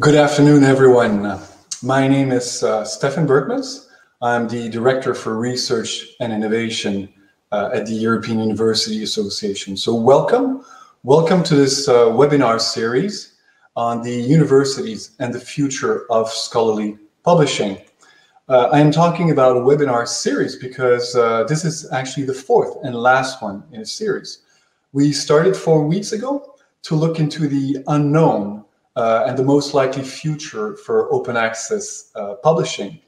Good afternoon, everyone. My name is uh, Stephane Berghmans. I'm the Director for Research and Innovation uh, at the European University Association. So welcome. Welcome to this uh, webinar series on the universities and the future of scholarly publishing. Uh, I am talking about a webinar series because uh, this is actually the fourth and last one in a series. We started four weeks ago to look into the unknown uh, and the most likely future for open access uh, publishing.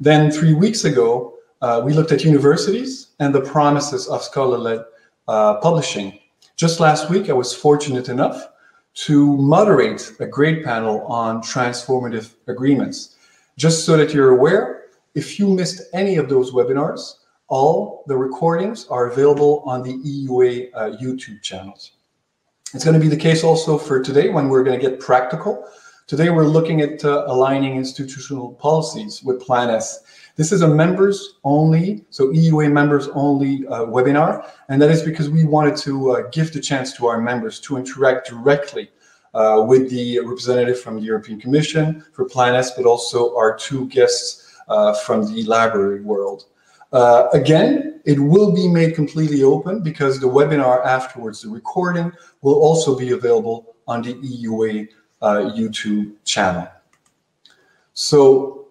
Then three weeks ago, uh, we looked at universities and the promises of scholar-led uh, publishing. Just last week, I was fortunate enough to moderate a great panel on transformative agreements. Just so that you're aware, if you missed any of those webinars, all the recordings are available on the EUA uh, YouTube channels. It's going to be the case also for today when we're going to get practical. Today we're looking at uh, aligning institutional policies with Plan S. This is a members only, so EUA members only uh, webinar, and that is because we wanted to uh, give the chance to our members to interact directly uh, with the representative from the European Commission for Plan S, but also our two guests uh, from the library world. Uh, again, it will be made completely open because the webinar afterwards, the recording, will also be available on the EUA uh, YouTube channel. So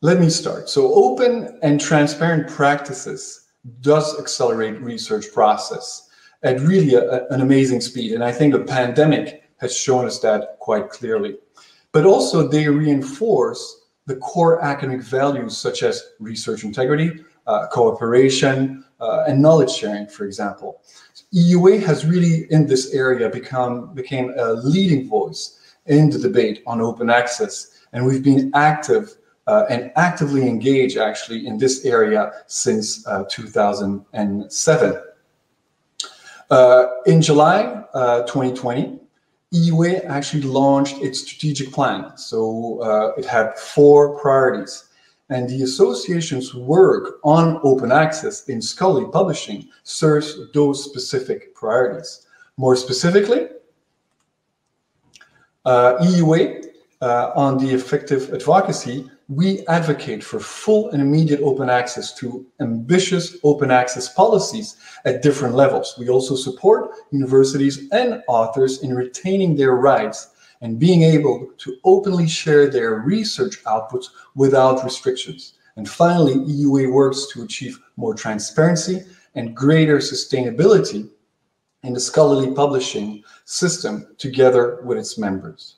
let me start. So open and transparent practices does accelerate research process at really a, an amazing speed. And I think the pandemic has shown us that quite clearly. But also they reinforce the core academic values such as research integrity, uh, cooperation, uh, and knowledge sharing, for example. EUA has really, in this area, become became a leading voice in the debate on open access, and we've been active uh, and actively engaged, actually, in this area since uh, 2007. Uh, in July 2020, EUA actually launched its strategic plan. So it had four priorities and the association's work on open access in scholarly publishing serves those specific priorities. More specifically, uh, EUA uh, on the effective advocacy, we advocate for full and immediate open access to ambitious open access policies at different levels. We also support universities and authors in retaining their rights and being able to openly share their research outputs without restrictions. And finally, EUA works to achieve more transparency and greater sustainability in the scholarly publishing system together with its members.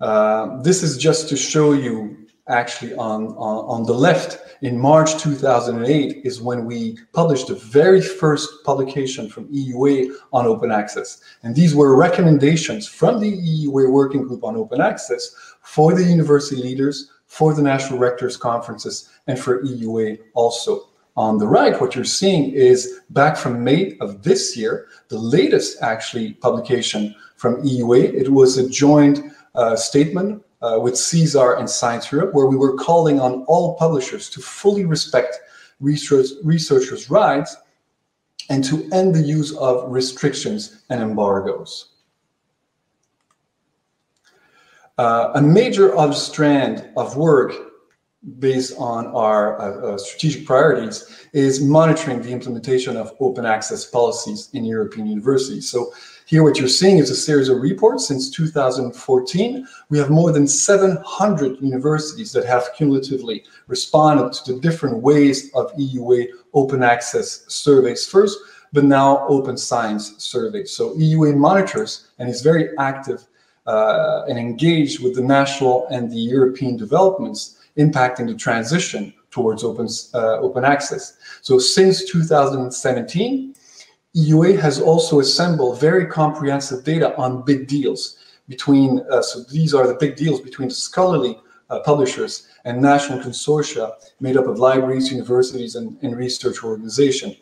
Uh, this is just to show you actually on, on, on, the left in March 2008 is when we published the very first publication from EUA on open access. And these were recommendations from the EUA working group on open access for the university leaders, for the national rectors conferences, and for EUA also. On the right, what you're seeing is back from May of this year, the latest actually publication from EUA. It was a joint uh, statement uh, with CESAER and Science Europe, where we were calling on all publishers to fully respect research, researchers' rights and to end the use of restrictions and embargoes. Uh, a major other strand of work based on our uh, uh, strategic priorities is monitoring the implementation of open access policies in European universities. So here, what you're seeing is a series of reports since 2014. We have more than 700 universities that have cumulatively responded to the different ways of EUA open access surveys first, but now open science surveys. So EUA monitors and is very active uh, and engaged with the national and the European developments impacting the transition towards open, uh, open access. So since 2017, EUA has also assembled very comprehensive data on big deals between, uh, so these are the big deals between the scholarly uh, publishers and national consortia made up of libraries, universities, and, and research organizations.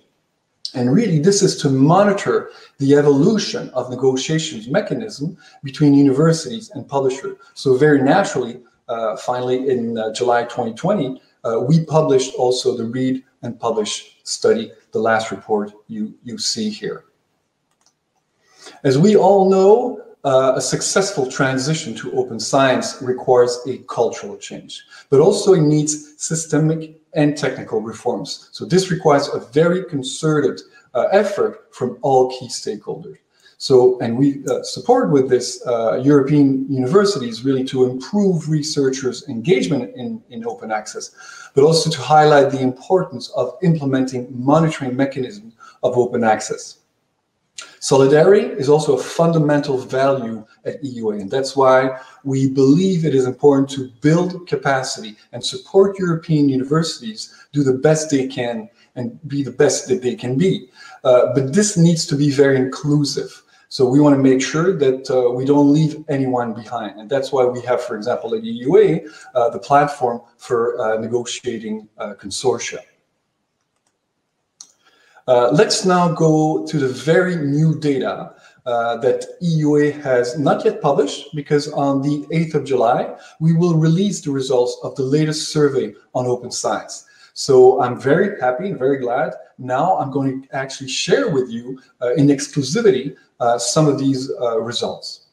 And really, this is to monitor the evolution of negotiations mechanism between universities and publishers. So very naturally, uh, finally, in uh, July 2020, uh, we published also the Read and Publish study, the last report you, you see here. As we all know, uh, a successful transition to open science requires a cultural change, but also it needs systemic and technical reforms. So this requires a very concerted uh, effort from all key stakeholders. So, and we uh, support with this uh, European universities really to improve researchers' engagement in, in open access, but also to highlight the importance of implementing monitoring mechanisms of open access. Solidarity is also a fundamental value at EUA, and that's why we believe it is important to build capacity and support European universities do the best they can and be the best that they can be. Uh, but this needs to be very inclusive. So we want to make sure that uh, we don't leave anyone behind. And that's why we have, for example, at EUA, uh, the platform for uh, negotiating uh, consortia. Uh, let's now go to the very new data uh, that EUA has not yet published because on the 8th of July, we will release the results of the latest survey on open science. So I'm very happy and very glad. Now I'm going to actually share with you uh, in exclusivity some of these uh, results.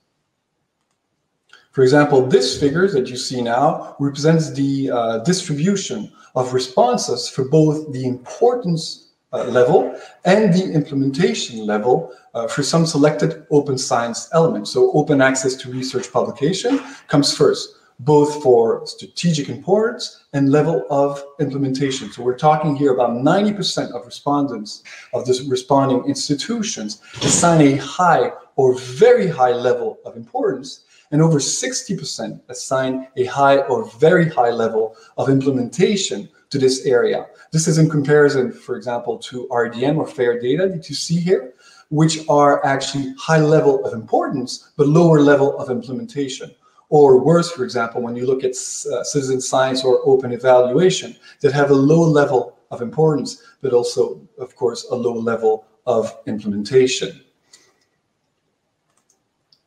For example, this figure that you see now represents the uh, distribution of responses for both the importance uh, level and the implementation level uh, for some selected open science elements. So open access to research publication comes first, both for strategic importance and level of implementation. So we're talking here about 90% of respondents of the responding institutions assign a high or very high level of importance and over 60% assign a high or very high level of implementation to this area. This is in comparison, for example, to RDM or FAIR data that you see here, which are actually high level of importance, but lower level of implementation. Or worse, for example, when you look at uh, citizen science or open evaluation that have a low level of importance, but also, of course, a low level of implementation.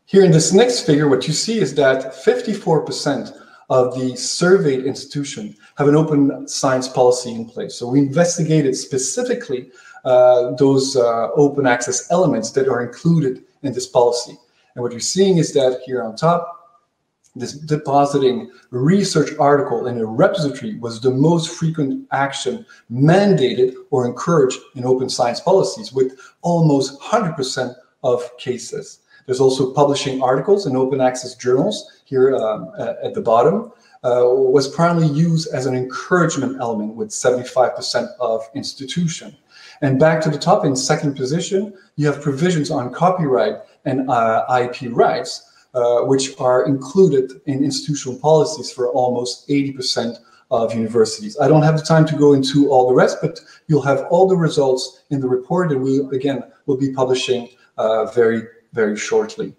Here in this next figure, what you see is that 54% of the surveyed institution have an open science policy in place. So we investigated specifically uh, those uh, open access elements that are included in this policy. And what you're seeing is that here on top, this depositing research article in a repository was the most frequent action mandated or encouraged in open science policies with almost 100% of cases. There's also publishing articles in open access journals here um, at the bottom. Uh, was primarily used as an encouragement element with 75% of institution. And back to the top in second position, you have provisions on copyright and uh, IP rights, uh, which are included in institutional policies for almost 80% of universities. I don't have the time to go into all the rest, but you'll have all the results in the report and we, again, will be publishing uh, very very shortly.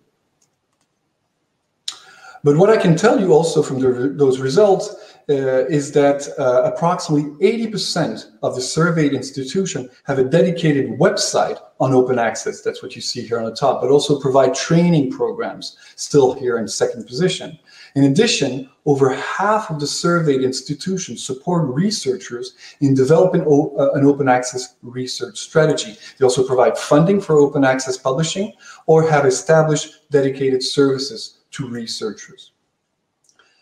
But what I can tell you also from the, those results uh, is that uh, approximately 80% of the surveyed institution have a dedicated website on open access. That's what you see here on the top, but also provide training programs, still here in second position. In addition, over half of the surveyed institutions support researchers in developing uh, an open access research strategy. They also provide funding for open access publishing or have established dedicated services to researchers.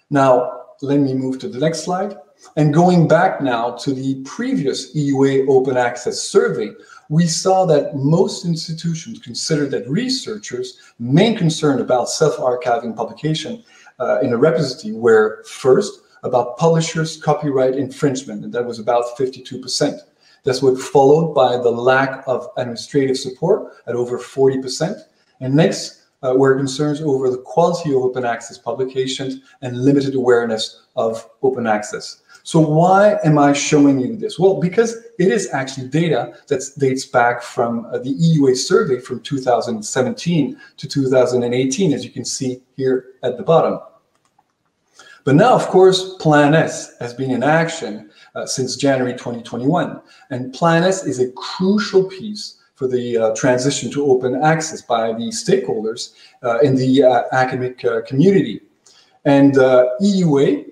Now, let me move to the next slide. And going back now to the previous EUA open access survey, we saw that most institutions consider that researchers' main concern about self-archiving publication uh, in a repository were first about publishers' copyright infringement, and that was about 52%. This was followed by the lack of administrative support at over 40%. And next uh, were concerns over the quality of open access publications and limited awareness of open access. So why am I showing you this? Well, because it is actually data that dates back from uh, the EUA survey from 2017 to 2018, as you can see here at the bottom. But now, of course, Plan S has been in action uh, since January 2021. And Plan S is a crucial piece for the uh, transition to open access by the stakeholders uh, in the uh, academic uh, community. And uh, EUA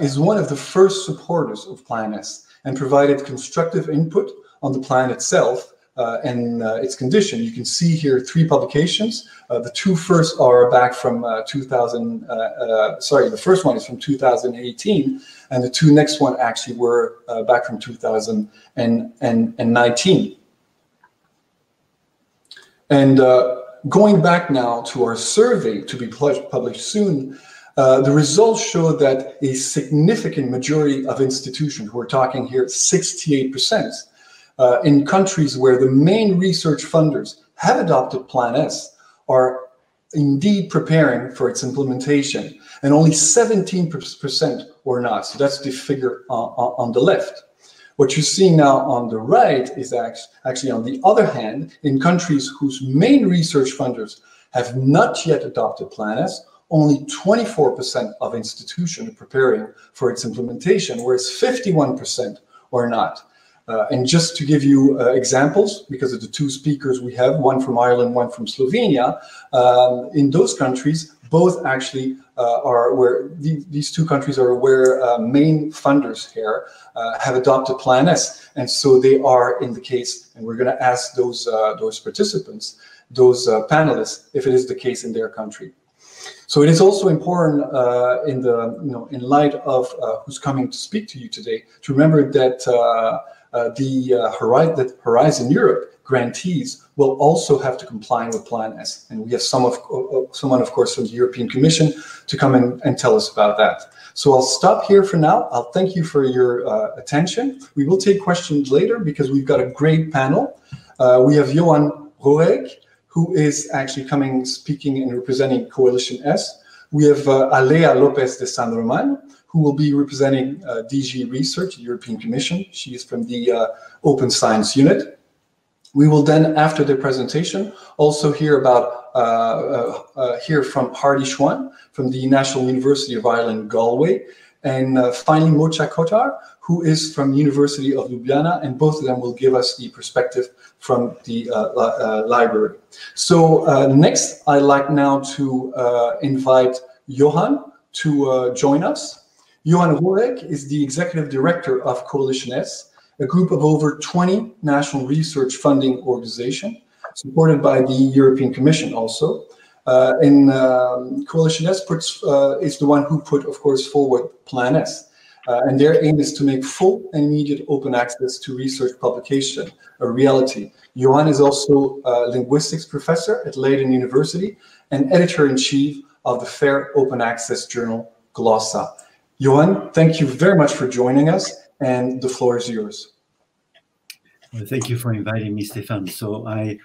is one of the first supporters of Plan S and provided constructive input on the plan itself uh, and uh, its condition. You can see here three publications. Uh, the two first are back from 2000, sorry, the first one is from 2018, and the two next one actually were back from 2019. And going back now to our survey to be published soon, uh, the results show that a significant majority of institutions, we're talking here 68%, uh, in countries where the main research funders have adopted Plan S are indeed preparing for its implementation, and only 17% or not. So that's the figure on, on the left. What you're seeing now on the right is actually on the other hand, in countries whose main research funders have not yet adopted Plan S, only 24% of institutions are preparing for its implementation, whereas 51% are not. Uh, and just to give you uh, examples, because of the two speakers we have, one from Ireland, one from Slovenia, um, in those countries, both actually uh, are where the, these two countries are where uh, main funders here uh, have adopted Plan S. And so they are in the case, and we're going to ask those, uh, those participants, those panelists, if it is the case in their country. So it is also important uh, in the you know in light of uh, who's coming to speak to you today to remember that uh, uh the uh, Horizon, that Horizon Europe grantees will also have to comply with Plan S, and we have some of uh, someone, of course, from the European Commission to come in and tell us about that. So I'll stop here for now. I'll thank you for your attention. We will take questions later because we've got a great panel. we have Johan Rooryck, who is actually coming, speaking and representing Coalition S. We have uh, Alea Lopez de San Roman, who will be representing uh, DG Research, the European Commission. She is from the uh, Open Science Unit. We will then, after the presentation, also hear about uh, uh, uh, hear from Hardy Schwamm from the National University of Ireland, Galway, and uh, finally Mojca Kotar, who is from University of Ljubljana, and both of them will give us the perspective from the uh, uh, library. So next, I'd like now to invite Johan to join us. Johan Rooryck is the executive director of Coalition S, a group of over 20 national research funding organizations, supported by the European Commission also. Uh, and um, Coalition S puts, uh, is the one who put, of course, forward Plan S. Uh, and their aim is to make full and immediate open access to research publication a reality. Johan is also a linguistics professor at Leiden University and editor-in-chief of the FAIR Open Access journal, Glossa. Johan, thank you very much for joining us, and the floor is yours. Well, thank you for inviting me, Stephane. So I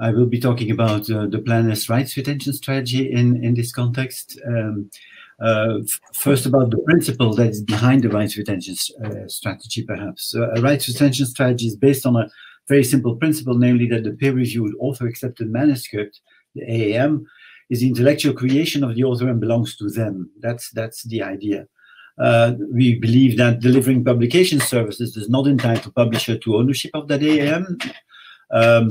I will be talking about uh, the Plan S rights retention strategy in, in this context. Um, uh, first, about the principle that is behind the rights retention uh, strategy, perhaps. a rights retention strategy is based on a very simple principle, namely that the peer-reviewed author-accepted manuscript, the AAM, is the intellectual creation of the author and belongs to them. That's, that's the idea. Uh, we believe that delivering publication services does not entitle publisher to ownership of that AAM. Um,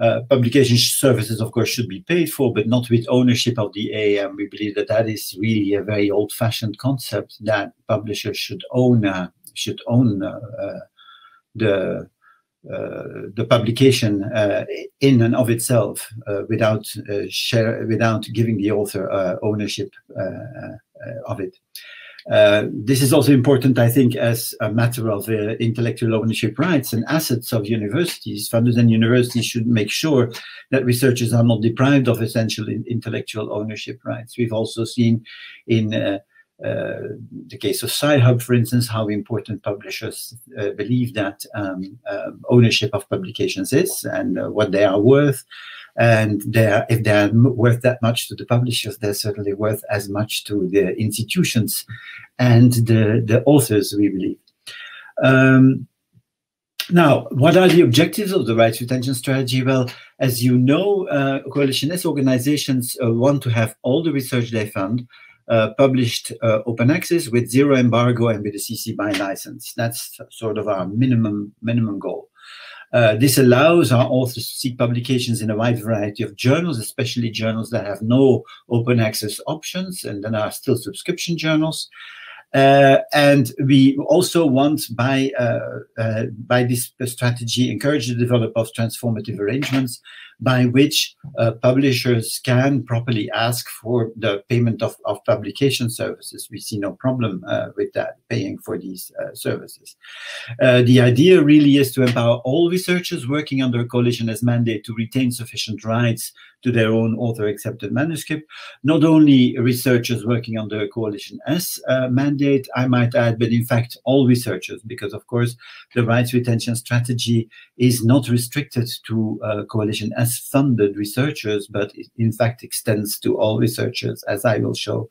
uh, publication services, of course, should be paid for, but not with ownership of the AAM. We believe that that is really a very old-fashioned concept that publishers should own uh, should own uh, uh the uh, the publication in and of itself without share without giving the author ownership of it. Uh, this is also important, I think, as a matter of uh, intellectual ownership rights and assets of universities. Funders and universities should make sure that researchers are not deprived of essential in intellectual ownership rights. We've also seen in uh, uh the case of Sci-Hub, for instance, how important publishers uh, believe that um, um, ownership of publications is and what they are worth and they're, if they're worth that much to the publishers, they're certainly worth as much to the institutions and the, the authors, we believe. Um, now, what are the objectives of the rights retention strategy? Well, as you know, uh, organizations uh, want to have all the research they fund uh, published uh, open access with zero embargo and with a CC BY license. That's sort of our minimum minimum goal. Uh, this allows our authors to seek publications in a wide variety of journals, especially journals that have no open access options and then are still subscription journals. Uh, and we also want, by uh, uh, by this strategy, encourage the development of transformative arrangements by which uh, publishers can properly ask for the payment of, of publication services. We see no problem uh, with that, paying for these uh, services. Uh, the idea really is to empower all researchers working under a coalition S mandate to retain sufficient rights to their own author-accepted manuscript. Not only researchers working under a Coalition S uh, mandate, I might add, but in fact all researchers, because of course the rights retention strategy is not restricted to uh, Coalition Funded researchers, but it in fact extends to all researchers, as I will show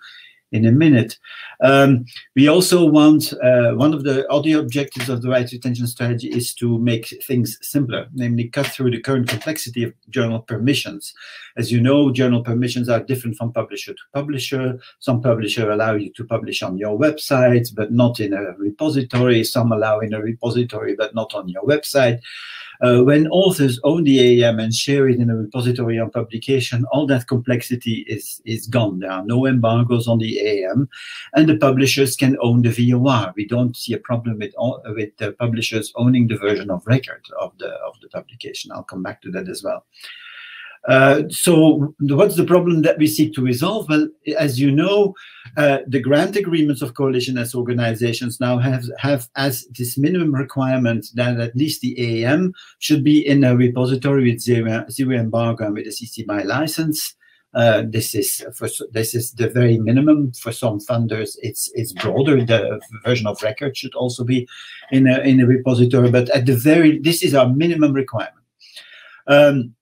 in a minute. Um, we also want, uh, one of the other objectives of the rights retention strategy is to make things simpler, namely cut through the current complexity of journal permissions. As you know, journal permissions are different from publisher to publisher. Some publisher allow you to publish on your website, but not in a repository. Some allow in a repository, but not on your website. Uh, when authors own the AAM and share it in a repository on publication, all that complexity is, is gone. There are no embargoes on the AAM, and the publishers can own the VOR. We don't see a problem with, with the publishers owning the version of record of the, of the publication. I'll come back to that as well. Uh, so what's the problem that we seek to resolve? Well, as you know, uh, the grant agreements of coalition S organizations now have, have as this minimum requirement that at least the AAM should be in a repository with zero, zero embargo and with a CC BY license. Uh, this is for this is the very minimum for some funders. It's it's broader. The version of record should also be in a in a repository, but at the very this is our minimum requirement. Um,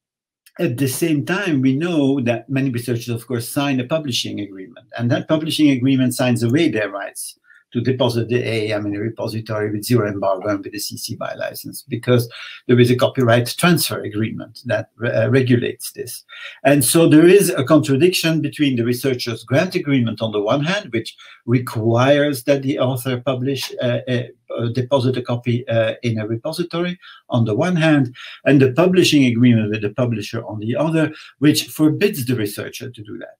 at the same time, we know that many researchers, of course, sign a publishing agreement, and that publishing agreement signs away their rights to deposit the AAM in a repository with zero embargo and with a CC BY license because there is a copyright transfer agreement that uh, regulates this. And so there is a contradiction between the researcher's grant agreement on the one hand, which requires that the author publish uh, uh, deposit a copy uh, in a repository on the one hand, and the publishing agreement with the publisher on the other, which forbids the researcher to do that.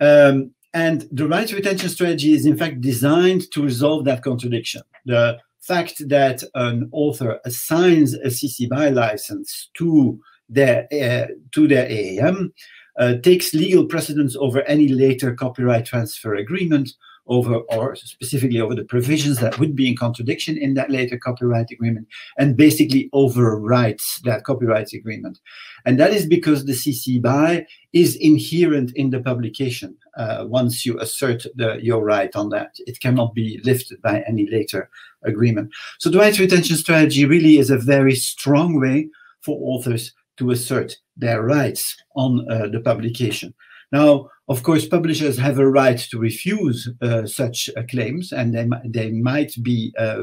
Um, and the rights retention strategy is in fact designed to resolve that contradiction. The fact that an author assigns a CC BY license to their, uh, to their AAM uh, takes legal precedence over any later copyright transfer agreement over or specifically over the provisions that would be in contradiction in that later copyright agreement and basically overwrites that copyright agreement. And that is because the CC BY is inherent in the publication. Uh, once you assert the, your right on that, it cannot be lifted by any later agreement. So the rights retention strategy really is a very strong way for authors to assert their rights on uh, the publication. Now, of course, publishers have a right to refuse uh, such uh, claims, and they, they might be uh,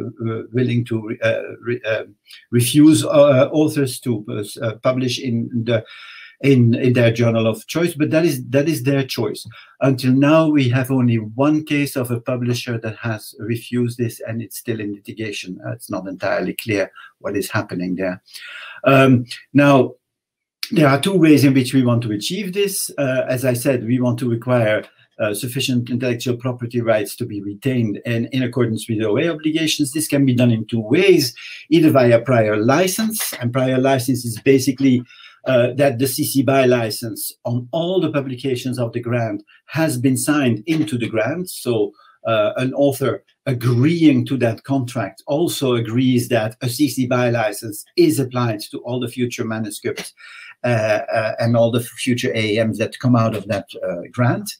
willing to uh, re uh, refuse uh, authors to publish in the in, in their journal of choice, but that is that is their choice. Until now, we have only one case of a publisher that has refused this, and it's still in litigation. it's not entirely clear what is happening there. Um, now, there are two ways in which we want to achieve this. Uh, as I said, we want to require uh, sufficient intellectual property rights to be retained and in accordance with the OA obligations. This can be done in two ways, either via prior license, and prior license is basically uh, that the CC BY license on all the publications of the grant has been signed into the grant. So uh, an author agreeing to that contract also agrees that a CC BY license is applied to all the future manuscripts and all the future AAMs that come out of that uh, grant.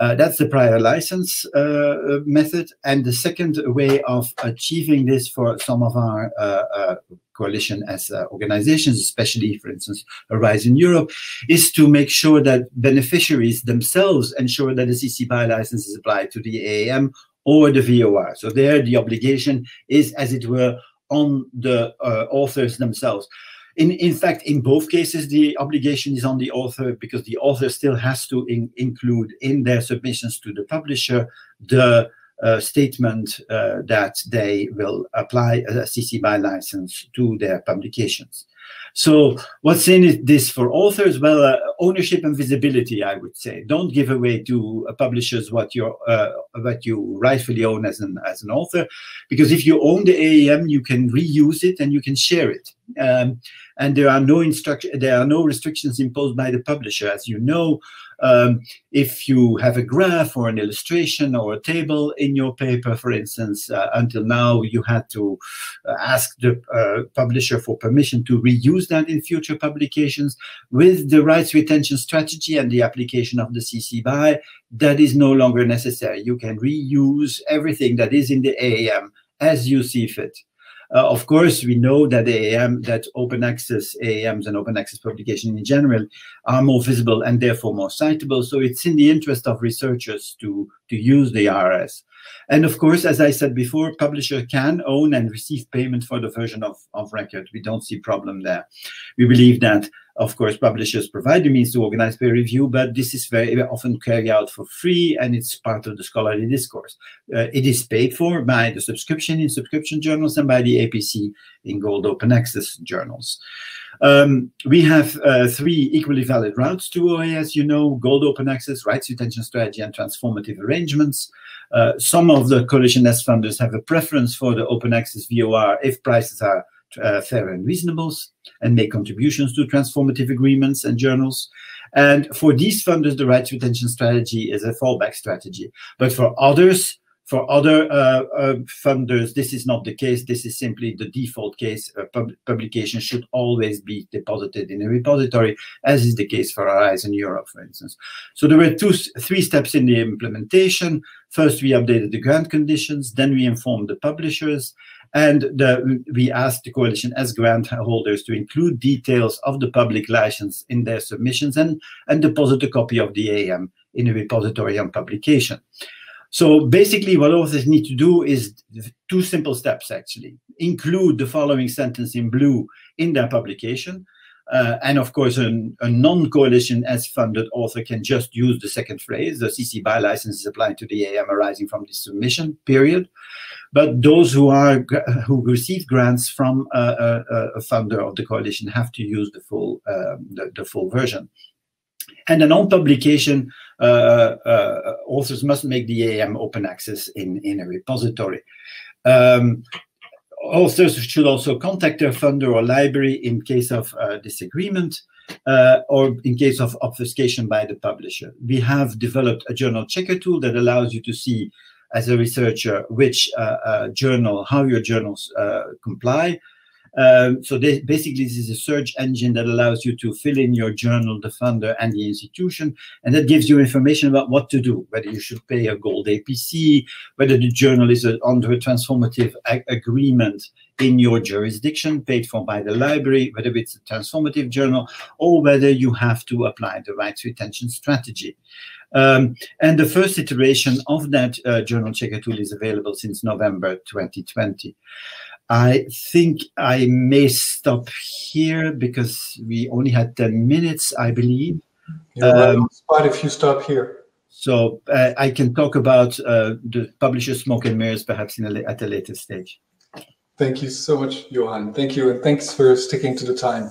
Uh, that's the prior license uh, method. And the second way of achieving this for some of our uh, coalition S organizations, especially, for instance, Horizon Europe, is to make sure that beneficiaries themselves ensure that the CC BY license is applied to the AAM or the VOR. So there, the obligation is, as it were, on the authors themselves. In, in fact, in both cases, the obligation is on the author because the author still has to in, include in their submissions to the publisher the uh, statement uh, that they will apply a CC BY license to their publications. So what's in it, this for authors? Well, uh, ownership and visibility, I would say. Don't give away to publishers what you uh, what you rightfully own as an as an author, because if you own the AAM, you can reuse it and you can share it. Um, and there are no instruction, there are no restrictions imposed by the publisher. As you know, um, if you have a graph or an illustration or a table in your paper, for instance, uh, until now you had to uh, ask the uh, publisher for permission to reuse that in future publications. With the rights retention strategy and the application of the CC BY, that is no longer necessary. You can reuse everything that is in the AAM as you see fit. Uh, of course, we know that AAM, that open access AAMs and open access publication in general are more visible and therefore more citable. So it's in the interest of researchers to, to use the RS. And of course, as I said before, publisher can own and receive payment for the version of, of record. We don't see problem there. We believe that of course, publishers provide the means to organize peer review, but this is very often carried out for free and it's part of the scholarly discourse. Uh, it is paid for by the subscription in subscription journals and by the APC in gold open access journals. Um, we have uh, three equally valid routes to OA, as you know, gold open access, rights retention strategy, and transformative arrangements. Uh, some of the Coalition S funders have a preference for the open access VOR if prices are uh, fair and reasonable and make contributions to transformative agreements and journals. And for these funders, the rights retention strategy is a fallback strategy. But for others, for other uh, uh, funders, this is not the case. This is simply the default case. Pub publication should always be deposited in a repository, as is the case for Horizon Europe, for instance. So there were two, three steps in the implementation. First, we updated the grant conditions. Then we informed the publishers. And the, we asked the coalition S grant holders to include details of the public license in their submissions and, and deposit a copy of the AM in a repository on publication. So basically what authors need to do is two simple steps actually. Include the following sentence in blue in their publication. Uh, and of course, a, a non-coalition S funded author can just use the second phrase, the CC BY license is applied to the AM arising from the submission period. But those who are who receive grants from a, a, a funder of the coalition have to use the full um, the, the, full version. And an on-publication, uh, uh, authors must make the AM open access in, in a repository. Um, authors should also contact their funder or library in case of uh, disagreement uh, or in case of obfuscation by the publisher. We have developed a journal checker tool that allows you to see as a researcher which uh, uh, journal, how your journals uh, comply. Um, so they, basically, this is a search engine that allows you to fill in your journal, the funder, and the institution, and that gives you information about what to do, whether you should pay a gold APC, whether the journal is under a transformative agreement in your jurisdiction, paid for by the library, whether it's a transformative journal, or whether you have to apply the rights retention strategy. Um, and the first iteration of that uh, journal checker tool is available since November 2020. I think I may stop here because we only had 10 minutes, I believe. You're um, right spot if you stop here. So uh, I can talk about uh, the publisher smoke and mirrors perhaps a, at a later stage. Thank you so much, Johan. Thank you, and thanks for sticking to the time.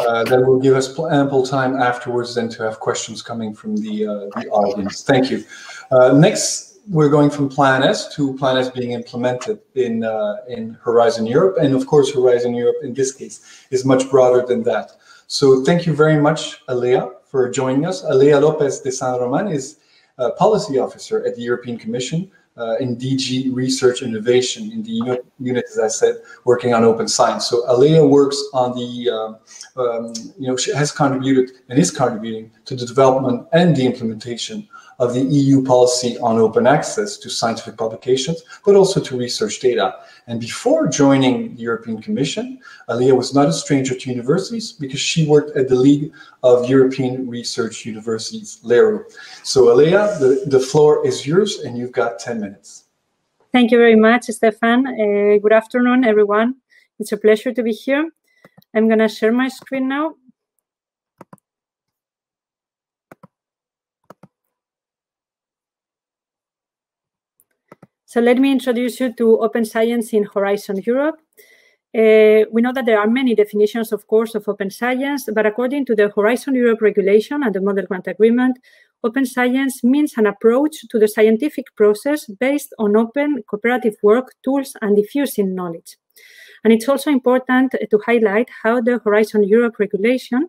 Uh, that will give us ample time afterwards then to have questions coming from the, uh, the audience. Thank you. Uh, next, we're going from Plan S to Plan S being implemented in, uh, in Horizon Europe. And of course, Horizon Europe in this case is much broader than that. So thank you very much, Alea, for joining us. Alea Lopez de San Roman is a policy officer at the European Commission uh, in DG Research Innovation in the unit, unit, as I said, working on open science. So Alea works on the, uh, um, you know, she has contributed and is contributing to the development and the implementation of the EU policy on open access to scientific publications, but also to research data. And before joining the European Commission, Alea was not a stranger to universities because she worked at the League of European Research Universities, LERU. So Alea, the, the floor is yours and you've got 10 minutes. Thank you very much, Stephane. Uh, good afternoon, everyone. It's a pleasure to be here. I'm going to share my screen now. So let me introduce you to Open Science in Horizon Europe. uh, we know that there are many definitions, of course, of open science, but according to the Horizon Europe regulation and the Model Grant Agreement, open science means an approach to the scientific process based on open cooperative work, tools, and diffusing knowledge. And it's also important to highlight how the Horizon Europe regulation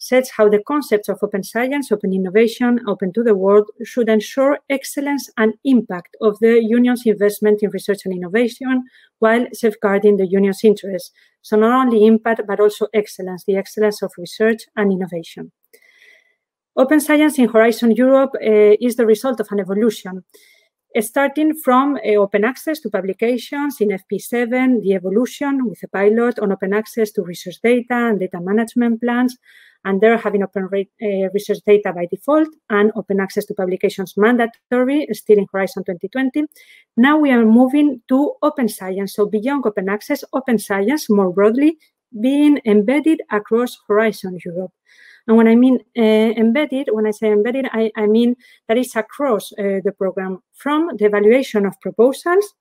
sets how the concepts of open science, open innovation, open to the world should ensure excellence and impact of the union's investment in research and innovation while safeguarding the union's interests. So not only impact, but also excellence, the excellence of research and innovation. Open science in Horizon Europe uh, is the result of an evolution starting from uh, open access to publications in FP7, the evolution with a pilot on open access to research data and data management plans, and they're having open uh, research data by default and open access to publications mandatory, still in Horizon 2020. Now we are moving to open science. So beyond open access, open science more broadly being embedded across Horizon Europe. And when I mean uh, embedded, when I say embedded, I, I mean that it's across uh, the program from the evaluation of proposals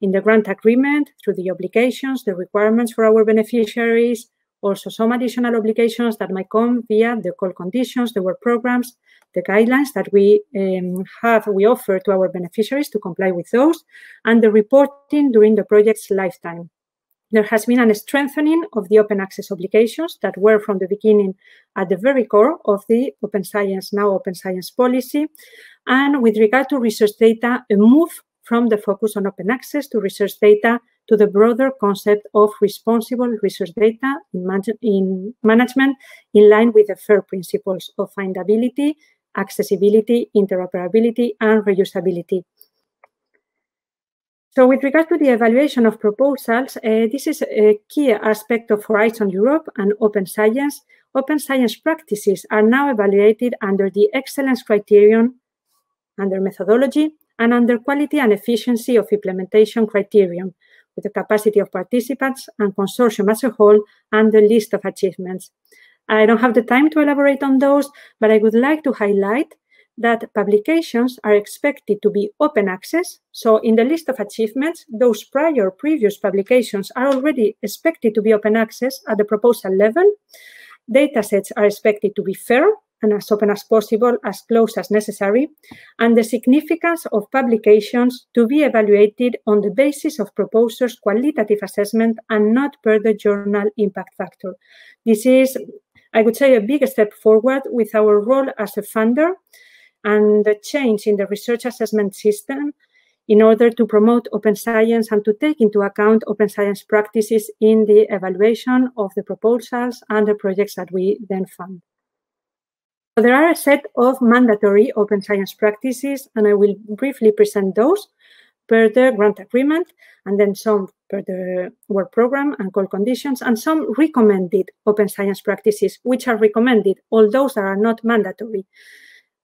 in the grant agreement through the obligations, the requirements for our beneficiaries, also some additional obligations that might come via the call conditions, the work programs, the guidelines that we um, have, we offer to our beneficiaries to comply with those, and the reporting during the project's lifetime. There has been a strengthening of the open access obligations that were from the beginning at the very core of the open science, now open science policy. And with regard to research data, a move from the focus on open access to research data to the broader concept of responsible research data in, man in management in line with the FAIR principles of findability, accessibility, interoperability, and reusability. So with regard to the evaluation of proposals, uh, this is a key aspect of Horizon Europe and open science. Open science practices are now evaluated under the excellence criterion, under methodology, and under quality and efficiency of implementation criterion, with the capacity of participants and consortium as a whole and the list of achievements. I don't have the time to elaborate on those, but I would like to highlight that publications are expected to be open access. So in the list of achievements, those prior previous publications are already expected to be open access at the proposal level. Datasets are expected to be fair and as open as possible, as close as necessary, and the significance of publications to be evaluated on the basis of proposers' qualitative assessment and not per the journal impact factor. This is, I would say, a big step forward with our role as a funder and the change in the research assessment system in order to promote open science and to take into account open science practices in the evaluation of the proposals and the projects that we then fund. So there are a set of mandatory open science practices, and I will briefly present those per the grant agreement, and then some per the work program and call conditions, and some recommended open science practices, which are recommended, although those are not mandatory.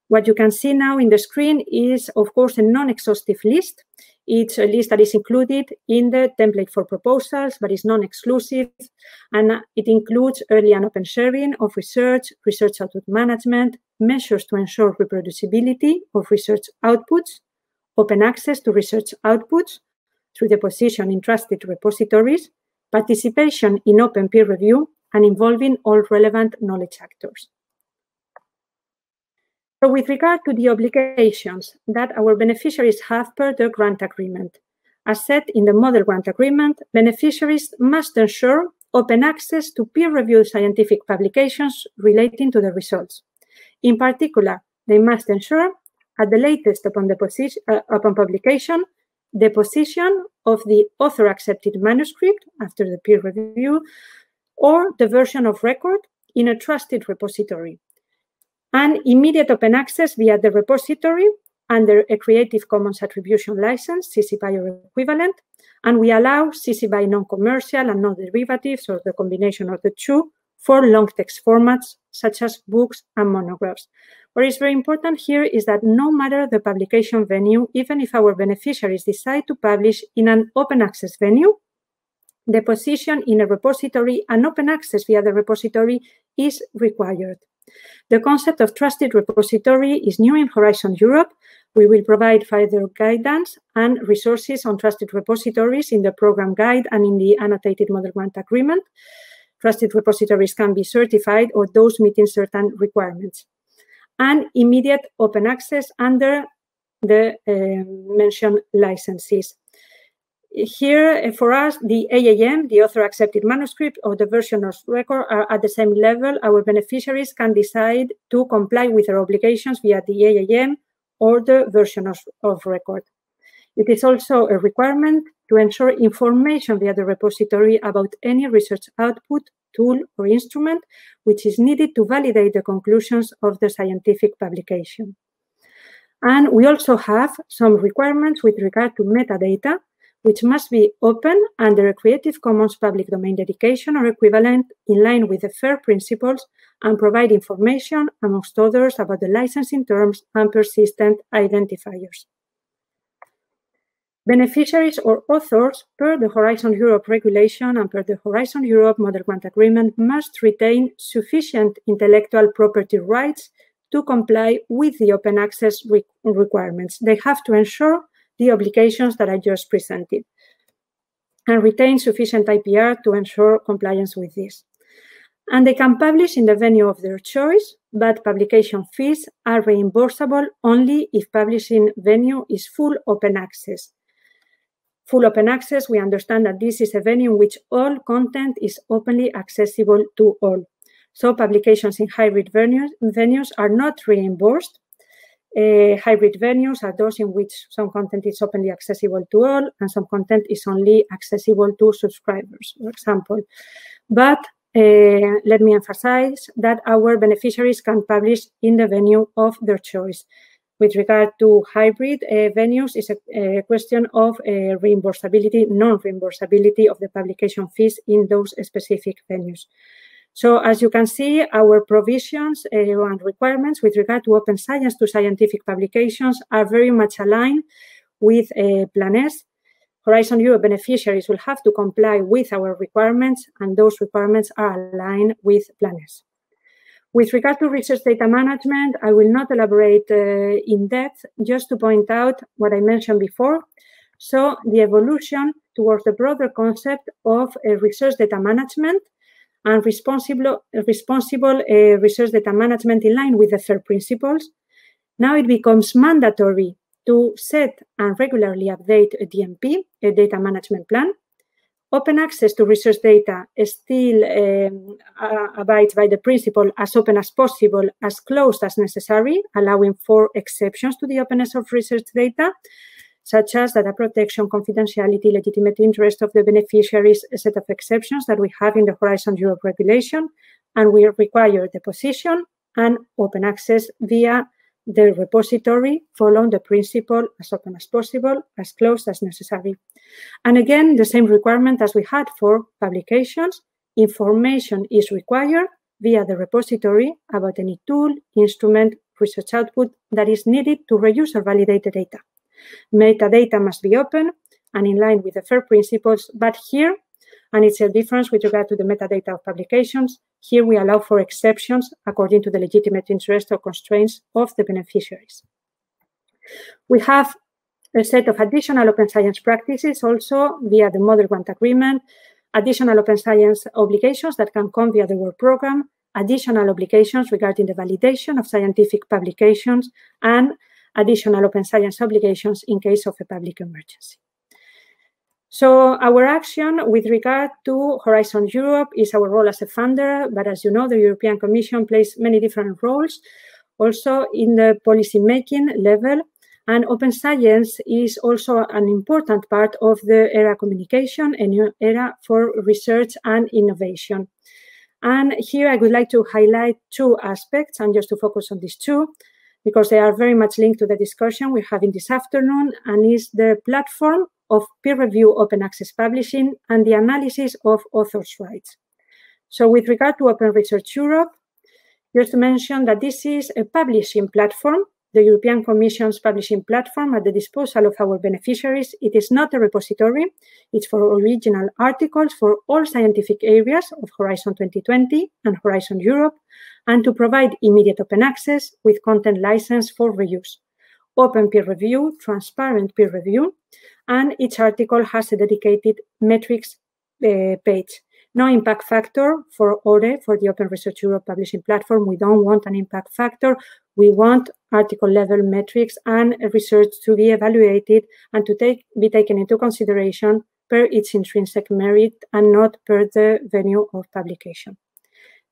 What you can see now in the screen is, of course, a non-exhaustive list. It's a list that is included in the template for proposals, but is non-exclusive. And it includes early and open sharing of research, research output management, measures to ensure reproducibility of research outputs, open access to research outputs through deposition in trusted repositories, participation in open peer review, and involving all relevant knowledge actors. So with regard to the obligations that our beneficiaries have per the grant agreement, as set in the model grant agreement, beneficiaries must ensure open access to peer-reviewed scientific publications relating to the results. In particular, they must ensure, at the latest upon, the uh, upon publication, deposition of the author-accepted manuscript after the peer review, or the version of record in a trusted repository, and immediate open access via the repository under a Creative Commons Attribution License, CC BY or equivalent, and we allow CC BY non-commercial and non-derivatives or the combination of the two for long text formats such as books and monographs. What is very important here is that no matter the publication venue, even if our beneficiaries decide to publish in an open access venue, deposition in a repository and open access via the repository is required. The concept of trusted repository is new in Horizon Europe, We will provide further guidance and resources on trusted repositories in the program guide and in the annotated model grant agreement. Trusted repositories can be certified or those meeting certain requirements. And immediate open access under the uh, mentioned licenses. Here, uh, for us, the AAM, the author accepted manuscript, or the version of record are at the same level. Our beneficiaries can decide to comply with their obligations via the AAM or the version of, of record. It is also a requirement to ensure information via the repository about any research output, tool, or instrument which is needed to validate the conclusions of the scientific publication. And we also have some requirements with regard to metadata, which must be open under a Creative Commons public domain dedication or equivalent in line with the FAIR principles and provide information, amongst others, about the licensing terms and persistent identifiers. Beneficiaries or authors, per the Horizon Europe regulation and per the Horizon Europe Model Grant Agreement, must retain sufficient intellectual property rights to comply with the open access re requirements. They have to ensure the obligations that I just presented and retain sufficient IPR to ensure compliance with this. And they can publish in the venue of their choice, but publication fees are reimbursable only if publishing venue is full open access. Full open access, we understand that this is a venue in which all content is openly accessible to all. So publications in hybrid venues, venues are not reimbursed. Uh, hybrid venues are those in which some content is openly accessible to all and some content is only accessible to subscribers, for example. But uh, let me emphasize that our beneficiaries can publish in the venue of their choice. With regard to hybrid uh, venues, is a, a, question of reimbursability, non-reimbursability of the publication fees in those specific venues. So as you can see, our provisions uh, and requirements with regard to open science to scientific publications are very much aligned with uh. Horizon Europe beneficiaries will have to comply with our requirements, and those requirements are aligned with Plan S. With regard to research data management, I will not elaborate uh, in depth, just to point out what I mentioned before. So the evolution towards the broader concept of uh, research data management and responsible, responsible uh, research data management in line with the FAIR principles. Now it becomes mandatory to set and regularly update a DMP, a data management plan. Open access to research data still um, abides by the principle as open as possible, as closed as necessary, allowing for exceptions to the openness of research data such as data protection, confidentiality, legitimate interest of the beneficiaries, a set of exceptions that we have in the Horizon Europe regulation, and we require deposition and open access via the repository following the principle as open as possible, as close as necessary. And again, the same requirement as we had for publications, information is required via the repository about any tool, instrument, research output that is needed to reuse or validate the data. Metadata must be open and in line with the FAIR principles, but here, and it's a difference with regard to the metadata of publications, here we allow for exceptions according to the legitimate interest or constraints of the beneficiaries. We have a set of additional open science practices also via the Model Grant Agreement, additional open science obligations that can come via the work program, additional obligations regarding the validation of scientific publications, and additional open science obligations in case of a public emergency. So our action with regard to Horizon Europe is our role as a funder, but as you know, the European Commission plays many different roles also in the policy making level and open science is also an important part of the ERA communication, a new era for research and innovation. And here I would like to highlight two aspects and just to focus on these two because they are very much linked to the discussion we're having this afternoon and is the platform of peer review open access publishing and the analysis of authors' rights. So with regard to Open Research Europe, just to mention that this is a publishing platform the European Commission's publishing platform at the disposal of our beneficiaries. It is not a repository. It's for original articles for all scientific areas of Horizon 2020 and Horizon Europe, and to provide immediate open access with content license for reuse. open peer review, transparent peer review, and each article has a dedicated metrics uh, page. No impact factor for ORE, for the Open Research Europe publishing platform. We don't want an impact factor. We want article level metrics and research to be evaluated and to take, be taken into consideration per its intrinsic merit and not per the venue of publication.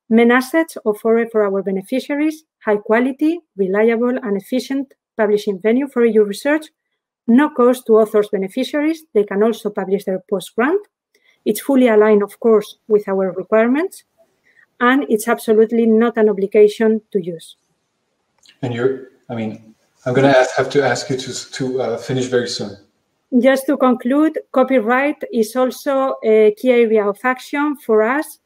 Main assets of ORE for our beneficiaries, high quality, reliable and efficient publishing venue for EU research, no cost to authors beneficiaries. They can also publish their post-grant. It's fully aligned, of course, with our requirements, and it's absolutely not an obligation to use. And you're, I mean, I'm going to have to ask you to, to uh, finish very soon. Just to conclude, copyright is also a key area of action for us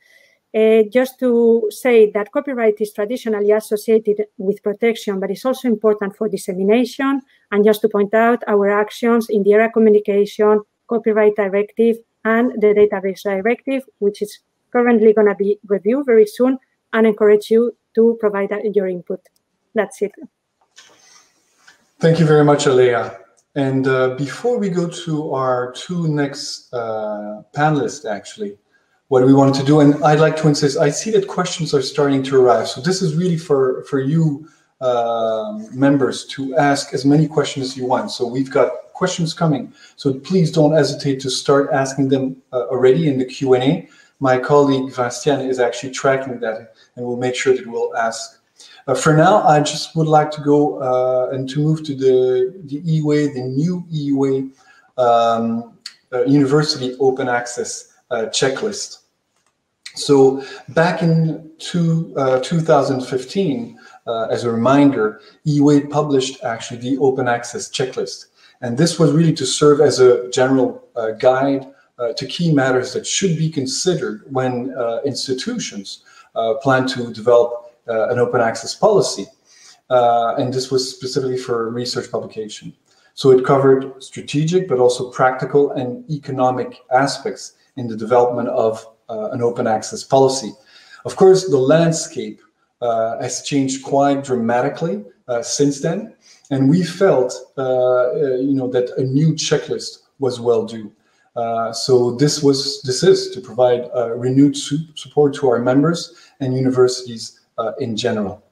uh, just to say that copyright is traditionally associated with protection, but it's also important for dissemination. And just to point out our actions in the ERA communication, copyright directive, and the database directive, which is currently going to be reviewed very soon, and encourage you to provide your input. That's it. Thank you very much, Alea. And uh, before we go to our two next uh, panelists, actually, what we wanted to do. And I'd like to insist, I see that questions are starting to arrive. So this is really for, for you uh, members to ask as many questions as you want. So we've got questions coming. So please don't hesitate to start asking them uh, already in the Q&A. My colleague Vinciane is actually tracking that and we'll make sure that we'll ask. Uh, for now, I just would like to go uh, and to move to the, the EUA, the new EUA um, uh, University Open Access checklist. So back in two, uh, 2015, uh, as a reminder, EUA published actually the open access checklist. And this was really to serve as a general uh, guide uh, to key matters that should be considered when uh, institutions plan to develop an open access policy. and this was specifically for research publication. So it covered strategic, but also practical and economic aspects in the development of uh, an open access policy. Of course, the landscape uh, has changed quite dramatically uh, since then, and we felt, you know, that a new checklist was well due. Uh, so this was this is to provide uh, renewed su support to our members and universities uh, in general.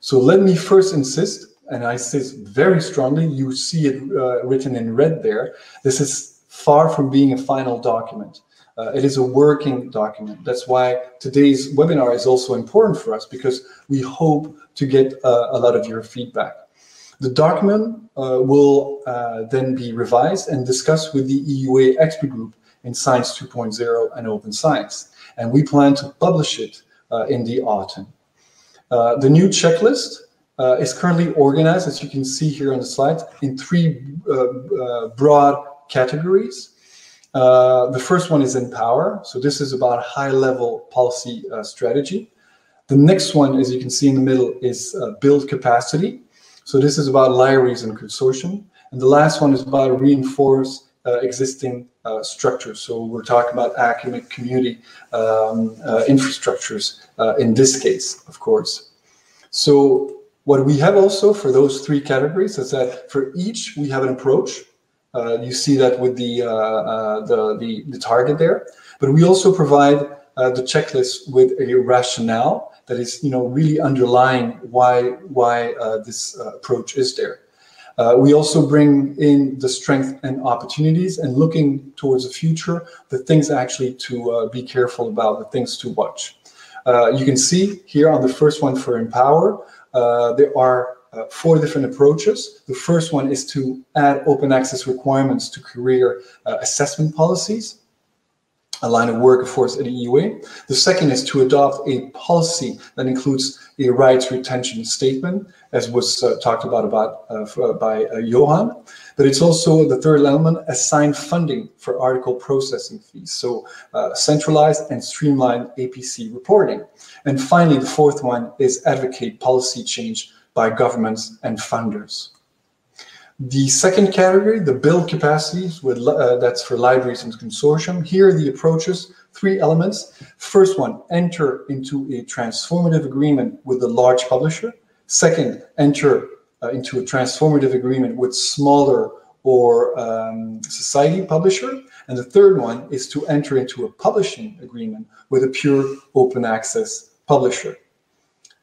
So let me first insist, and I insist very strongly, you see it written in red there, this is far from being a final document. Uh, it is a working document. That's why today's webinar is also important for us because we hope to get uh, a lot of your feedback. The document uh, will uh, then be revised and discussed with the EUA expert group in Science 2.0 and Open Science. And we plan to publish it uh, in the autumn. Uh, the new checklist is currently organized, as you can see here on the slide, in three broad categories. Uh, the first one is empower. So this is about high level policy uh, strategy. The next one, as you can see in the middle, is uh, build capacity. So this is about libraries and consortium. And the last one is about reinforce uh, existing uh, structures. So we're talking about academic community um, infrastructures in this case, of course. So what we have also for those three categories is that for each we have an approach uh, you see that with the, uh, uh, the, the, the, target there. But we also provide the checklist with a rationale that is, you know, really underlying why, why this approach is there. Uh, we also bring in the strength and opportunities and looking towards the future, the things actually to uh, be careful about, the things to watch. Uh, you can see here on the first one for Empower, there are uh, four different approaches. The first one is to add open access requirements to career uh, assessment policies, a line of work, of course, at the EUA. The second is to adopt a policy that includes a rights retention statement, as was uh, talked about, about uh, uh, by uh, Johan. But it's also the third element, assign funding for article processing fees. So centralized and streamlined APC reporting. And finally, the fourth one is advocate policy change by governments and funders. The second category, the build capacities, with, uh, that's for libraries and consortium. Here are the approaches, three elements. First one, enter into a transformative agreement with a large publisher. Second, enter uh, into a transformative agreement with smaller or um, society publisher. And the third one is to enter into a publishing agreement with a pure open access publisher.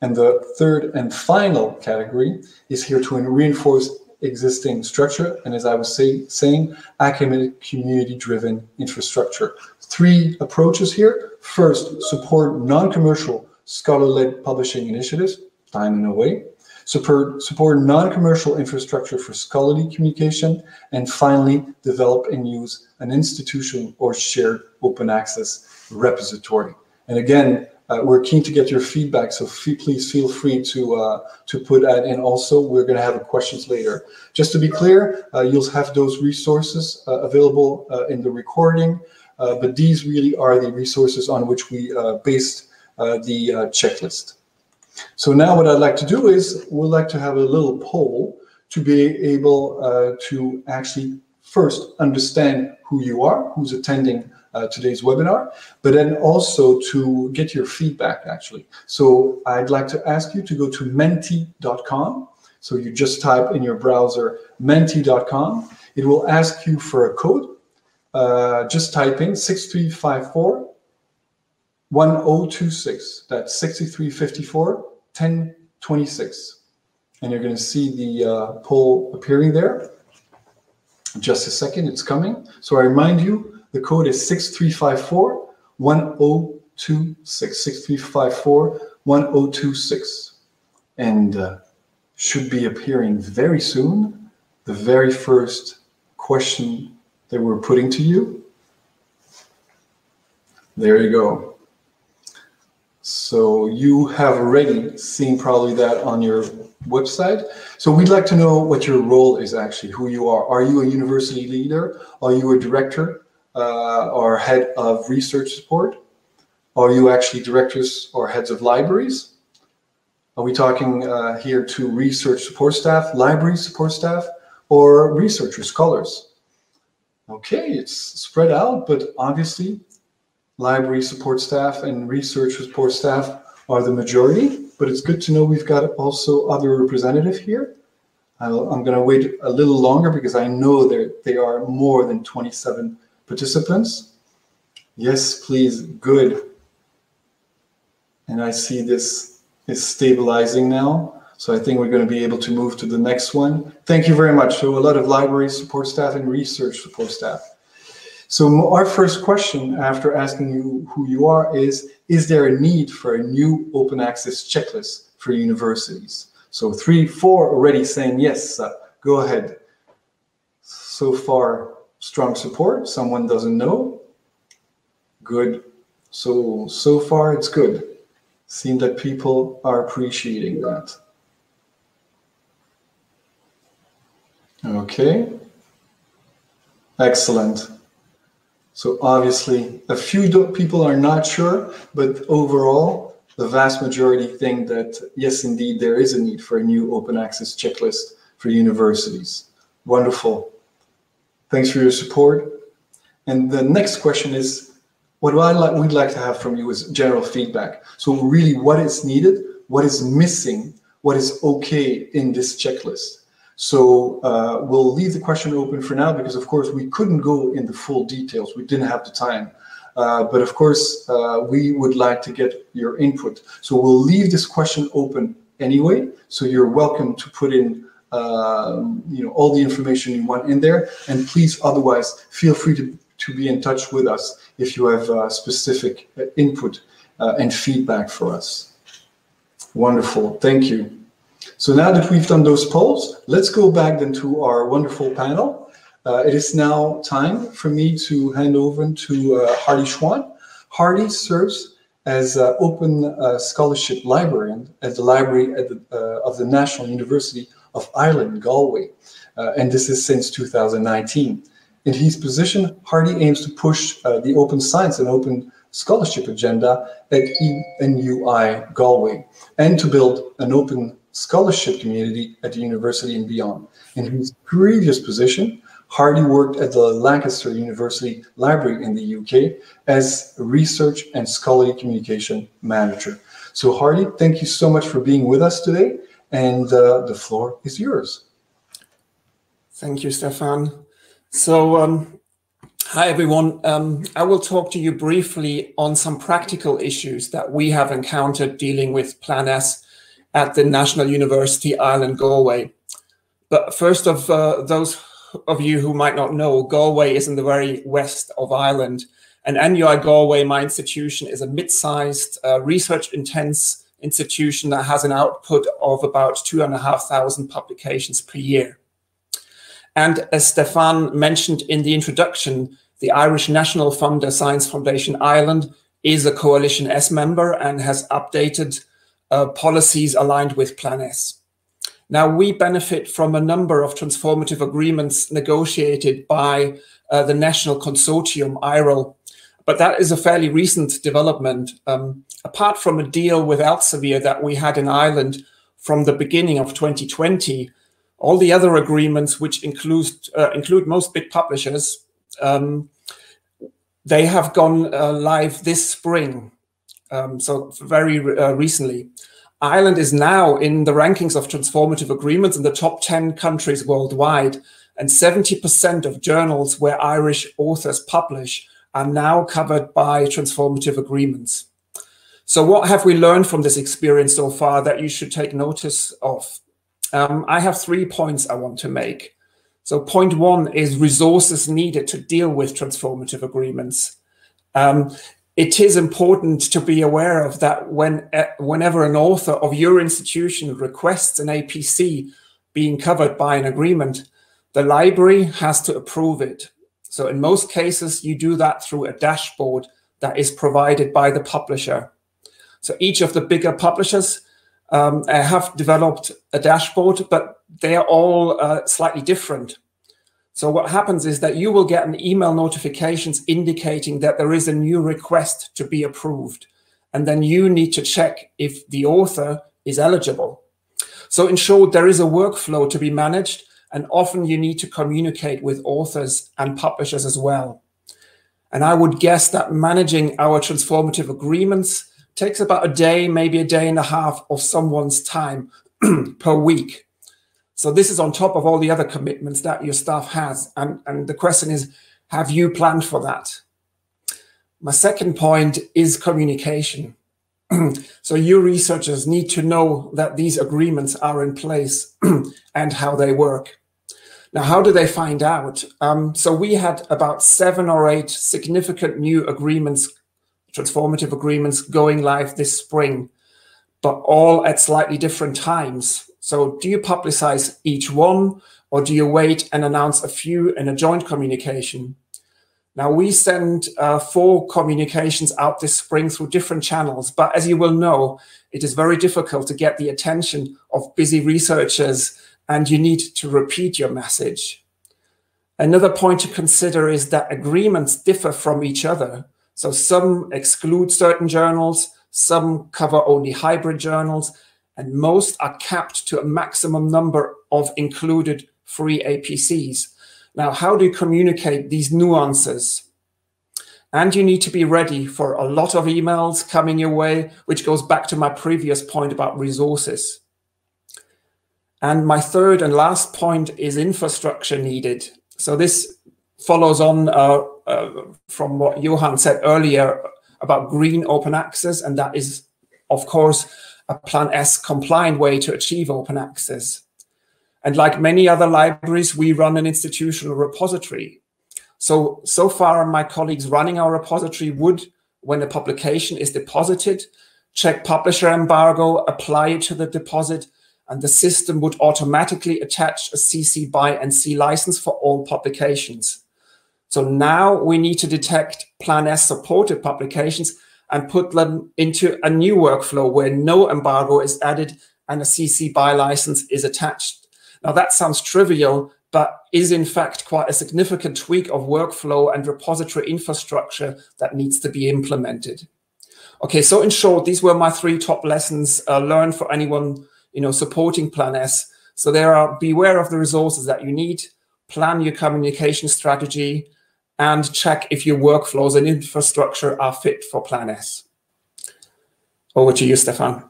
And the third and final category is here to reinforce existing structure and as I was say, saying, academic community driven infrastructure. Three approaches here. First, support non-commercial scholar-led publishing initiatives, time and away. Support, support non-commercial infrastructure for scholarly communication. And finally, develop and use an institutional or shared open access repository. And again, uh, we're keen to get your feedback, so please feel free to uh, to put that in. Also, we're going to have questions later. Just to be clear, uh, you'll have those resources uh, available uh, in the recording, uh, but these really are the resources on which we based the checklist. So now what I'd like to do is we'd like to have a little poll to be able to actually first understand who you are, who's attending uh, today's webinar, but then also to get your feedback actually. So I'd like to ask you to go to menti.com. So you just type in your browser menti.com. It will ask you for a code. Uh, just type in 6354 1026. That's 6354 1026. And you're going to see the uh, poll appearing there. Just a second, it's coming. So I remind you, the code is 6354 1026. 6354 1026. And uh, should be appearing very soon. The very first question that we're putting to you. There you go. So you have already seen probably that on your website. So we'd like to know what your role is actually, who you are. Are you a university leader? Are you a director? Uh, or head of research support? Are you actually directors or heads of libraries? Are we talking uh, here to research support staff, library support staff, or researchers, scholars? Okay, it's spread out, but obviously library support staff and research support staff are the majority, but it's good to know we've got also other representative here. i am going to wait a little longer because I know that they are more than 27 participants. Yes, please, good. And I see this is stabilizing now. So I think we're going to be able to move to the next one. Thank you very much. So a lot of library support staff and research support staff. So our first question after asking you who you are is, is there a need for a new open access checklist for universities? So three, four already saying yes, uh, go ahead. So far, strong support. Someone doesn't know. Good. So, so far it's good. Seems that people are appreciating that. Okay. Excellent. So obviously a few people are not sure, but overall, the vast majority think that yes, indeed, there is a need for a new open access checklist for universities. Wonderful. Thanks for your support. And the next question is, what I like, we'd like to have from you is general feedback. So really what is needed, what is missing, what is okay in this checklist. So uh, we'll leave the question open for now because of course we couldn't go in the full details. We didn't have the time. Uh, but of course, uh, we would like to get your input. So we'll leave this question open anyway. So you're welcome to put in um, you know, all the information you want in there. And please, otherwise, feel free to, to be in touch with us if you have uh, specific uh, input uh, and feedback for us. Wonderful, thank you. So now that we've done those polls, let's go back then to our wonderful panel. Uh, it is now time for me to hand over to uh, Hardy Schwamm. Hardy serves as uh, open uh, scholarship librarian at the library at the, uh, of the National University of Ireland, Galway, uh, and this is since 2019. In his position, Hardy aims to push uh, the open science and open scholarship agenda at NUI Galway and to build an open scholarship community at the university and beyond. In his previous position, Hardy worked at the Lancaster University Library in the UK as research and scholarly communication manager. So Hardy, thank you so much for being with us today. And uh, the floor is yours. Thank you, Stephane. So, um, hi everyone. Um, I will talk to you briefly on some practical issues that we have encountered dealing with Plan S at the National University Ireland Galway. But first of uh, those of you who might not know, Galway is in the very west of Ireland. And NUI Galway, my institution, is a mid-sized, uh, research-intense institution that has an output of about two and a half thousand publications per year. And as Stephane mentioned in the introduction, the Irish National Fund, Funder Science Foundation Ireland is a Coalition S member and has updated uh, policies aligned with Plan S. Now, we benefit from a number of transformative agreements negotiated by uh, the National Consortium, IREL, but that is a fairly recent development. Um, apart from a deal with Elsevier that we had in Ireland from the beginning of 2020, all the other agreements, which include uh, include most big publishers, um, they have gone uh, live this spring, um, so very uh, recently. Ireland is now in the rankings of transformative agreements in the top 10 countries worldwide, and 70% of journals where Irish authors publish are now covered by transformative agreements. So, what have we learned from this experience so far that you should take notice of? Um, I have three points I want to make. So, point one is resources needed to deal with transformative agreements. Um, it is important to be aware of that when uh, whenever an author of your institution requests an APC being covered by an agreement, the library has to approve it. So in most cases, you do that through a dashboard that is provided by the publisher. So each of the bigger publishers um, uh, have developed a dashboard, but they are all uh, slightly different. So what happens is that you will get an email notifications indicating that there is a new request to be approved. And then you need to check if the author is eligible. So in short, there is a workflow to be managed, and often you need to communicate with authors and publishers as well. And I would guess that managing our transformative agreements takes about a day, maybe a day and a half of someone's time per week. So this is on top of all the other commitments that your staff has. And, and the question is, have you planned for that? My second point is communication. So you researchers need to know that these agreements are in place and how they work. Now, how do they find out? Um, so we had about seven or eight significant new agreements transformative agreements going live this spring, but all at slightly different times. So do you publicize each one or do you wait and announce a few in a joint communication? Now we send uh, four communications out this spring through different channels, but as you will know, it is very difficult to get the attention of busy researchers and you need to repeat your message. Another point to consider is that agreements differ from each other. So some exclude certain journals, some cover only hybrid journals, and most are capped to a maximum number of included free APCs. Now, how do you communicate these nuances? And you need to be ready for a lot of emails coming your way, which goes back to my previous point about resources. And my third and last point is infrastructure needed. So this follows on uh, uh, from what Johan said earlier about green open access, and that is, of course, a Plan S compliant way to achieve open access. And like many other libraries, we run an institutional repository. So, so far, my colleagues running our repository would, when a publication is deposited, check publisher embargo, apply it to the deposit, and the system would automatically attach a CC BY-NC license for all publications. So now we need to detect Plan S supported publications and put them into a new workflow where no embargo is added and a CC BY license is attached. Now that sounds trivial, but is in fact quite a significant tweak of workflow and repository infrastructure that needs to be implemented. Okay, so in short, these were my three top lessons uh, learned for anyone you know supporting Plan S. So there are beware of the resources that you need, plan your communication strategy, and check if your workflows and infrastructure are fit for Plan S. Over to you, Stephane.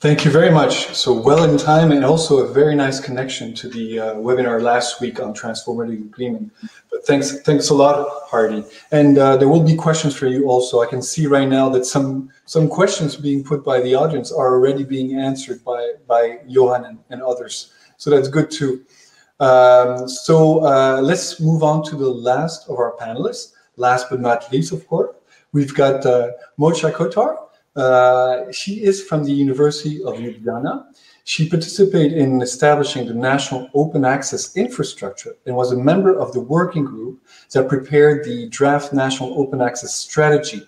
Thank you very much. So well in time and also a very nice connection to the uh, webinar last week on transformative agreement. But thanks, thanks a lot, Hardy. And uh, there will be questions for you also. I can see right now that some some questions being put by the audience are already being answered by by Johan and, and others. So that's good too. Um, so uh, let's move on to the last of our panelists. Last but not least, of course, we've got uh, Mojca Kotar. Uh, she is from the University of Ljubljana. She participated in establishing the national open access infrastructure and was a member of the working group that prepared the draft national open access strategy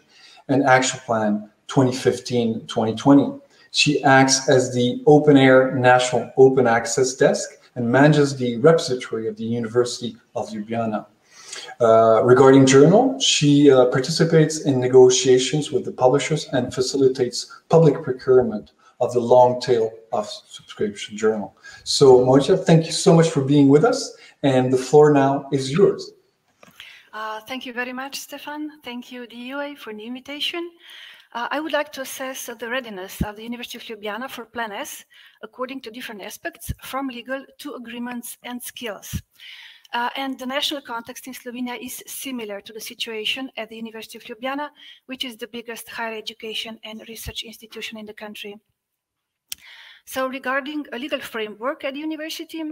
and action plan 2015-2020. She acts as the OpenAIRE National Open Access Desk and manages the repository of the University of Ljubljana. Uh, regarding journal, she uh, participates in negotiations with the publishers and facilitates public procurement of the long tail of subscription journal. So Mojca, thank you so much for being with us. And the floor now is yours. Uh, thank you very much, Stephane. Thank you, DUA, for the invitation. Uh, I would like to assess uh, the readiness of the University of Ljubljana for Plan S according to different aspects, from legal to agreements and skills. Uh, and the national context in Slovenia is similar to the situation at the University of Ljubljana, which is the biggest higher education and research institution in the country. So regarding a legal framework at the university,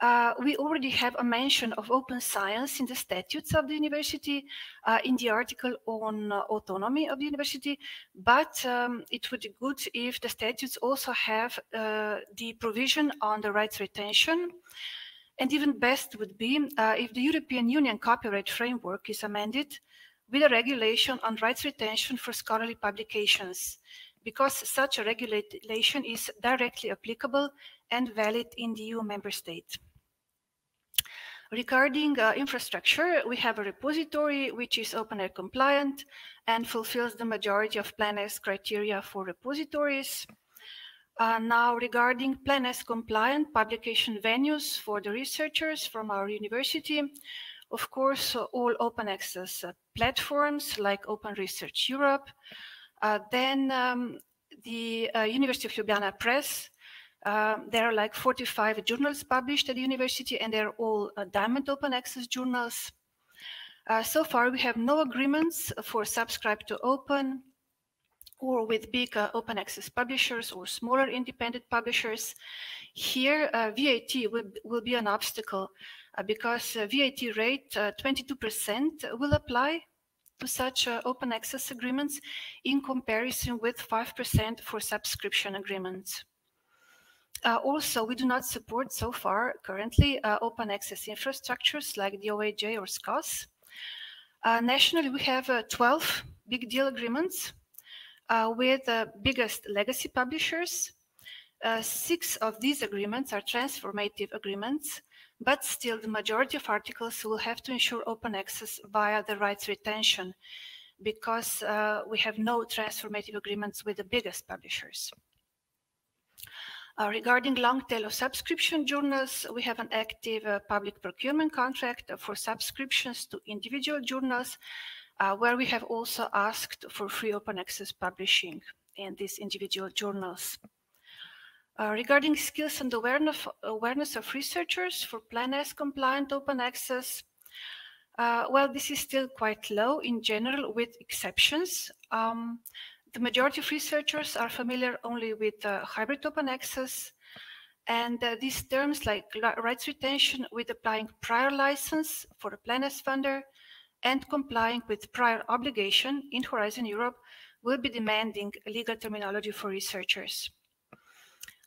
uh, we already have a mention of open science in the statutes of the university, uh, in the article on uh, autonomy of the university, but um, it would be good if the statutes also have uh, the provision on the rights retention, and even best would be uh, if the European Union copyright framework is amended with a regulation on rights retention for scholarly publications, because such a regulation is directly applicable and valid in the EU member state. Regarding uh, infrastructure, we have a repository which is OpenAIRE compliant and fulfills the majority of Plan S criteria for repositories. Uh, now, regarding Plan S compliant publication venues for the researchers from our university, of course, uh, all open access uh, platforms like Open Research Europe, uh, then um, the uh, University of Ljubljana Press, uh, there are like 45 journals published at the university and they're all diamond open access journals. so far, we have no agreements for subscribe to open, or with big uh, open access publishers or smaller independent publishers. Here, uh, VAT will, will be an obstacle uh, because uh, VAT rate 22% uh, will apply to such uh, open access agreements in comparison with 5% for subscription agreements. also, we do not support so far currently open access infrastructures like DOAJ or SCOSS. nationally, we have 12 big deal agreements uh, with the biggest legacy publishers. Uh, six of these agreements are transformative agreements, but still the majority of articles will have to ensure open access via the rights retention because uh, we have no transformative agreements with the biggest publishers. Uh, regarding long tail of subscription journals, we have an active uh, public procurement contract for subscriptions to individual journals uh, where we have also asked for free open access publishing in these individual journals. Uh, regarding skills and awareness, awareness of researchers for Plan S compliant open access, uh, well, this is still quite low in general with exceptions. Um, the majority of researchers are familiar only with uh, hybrid open access and uh, these terms like rights retention with applying prior license for a Plan S funder and complying with prior obligation in Horizon Europe will be demanding legal terminology for researchers.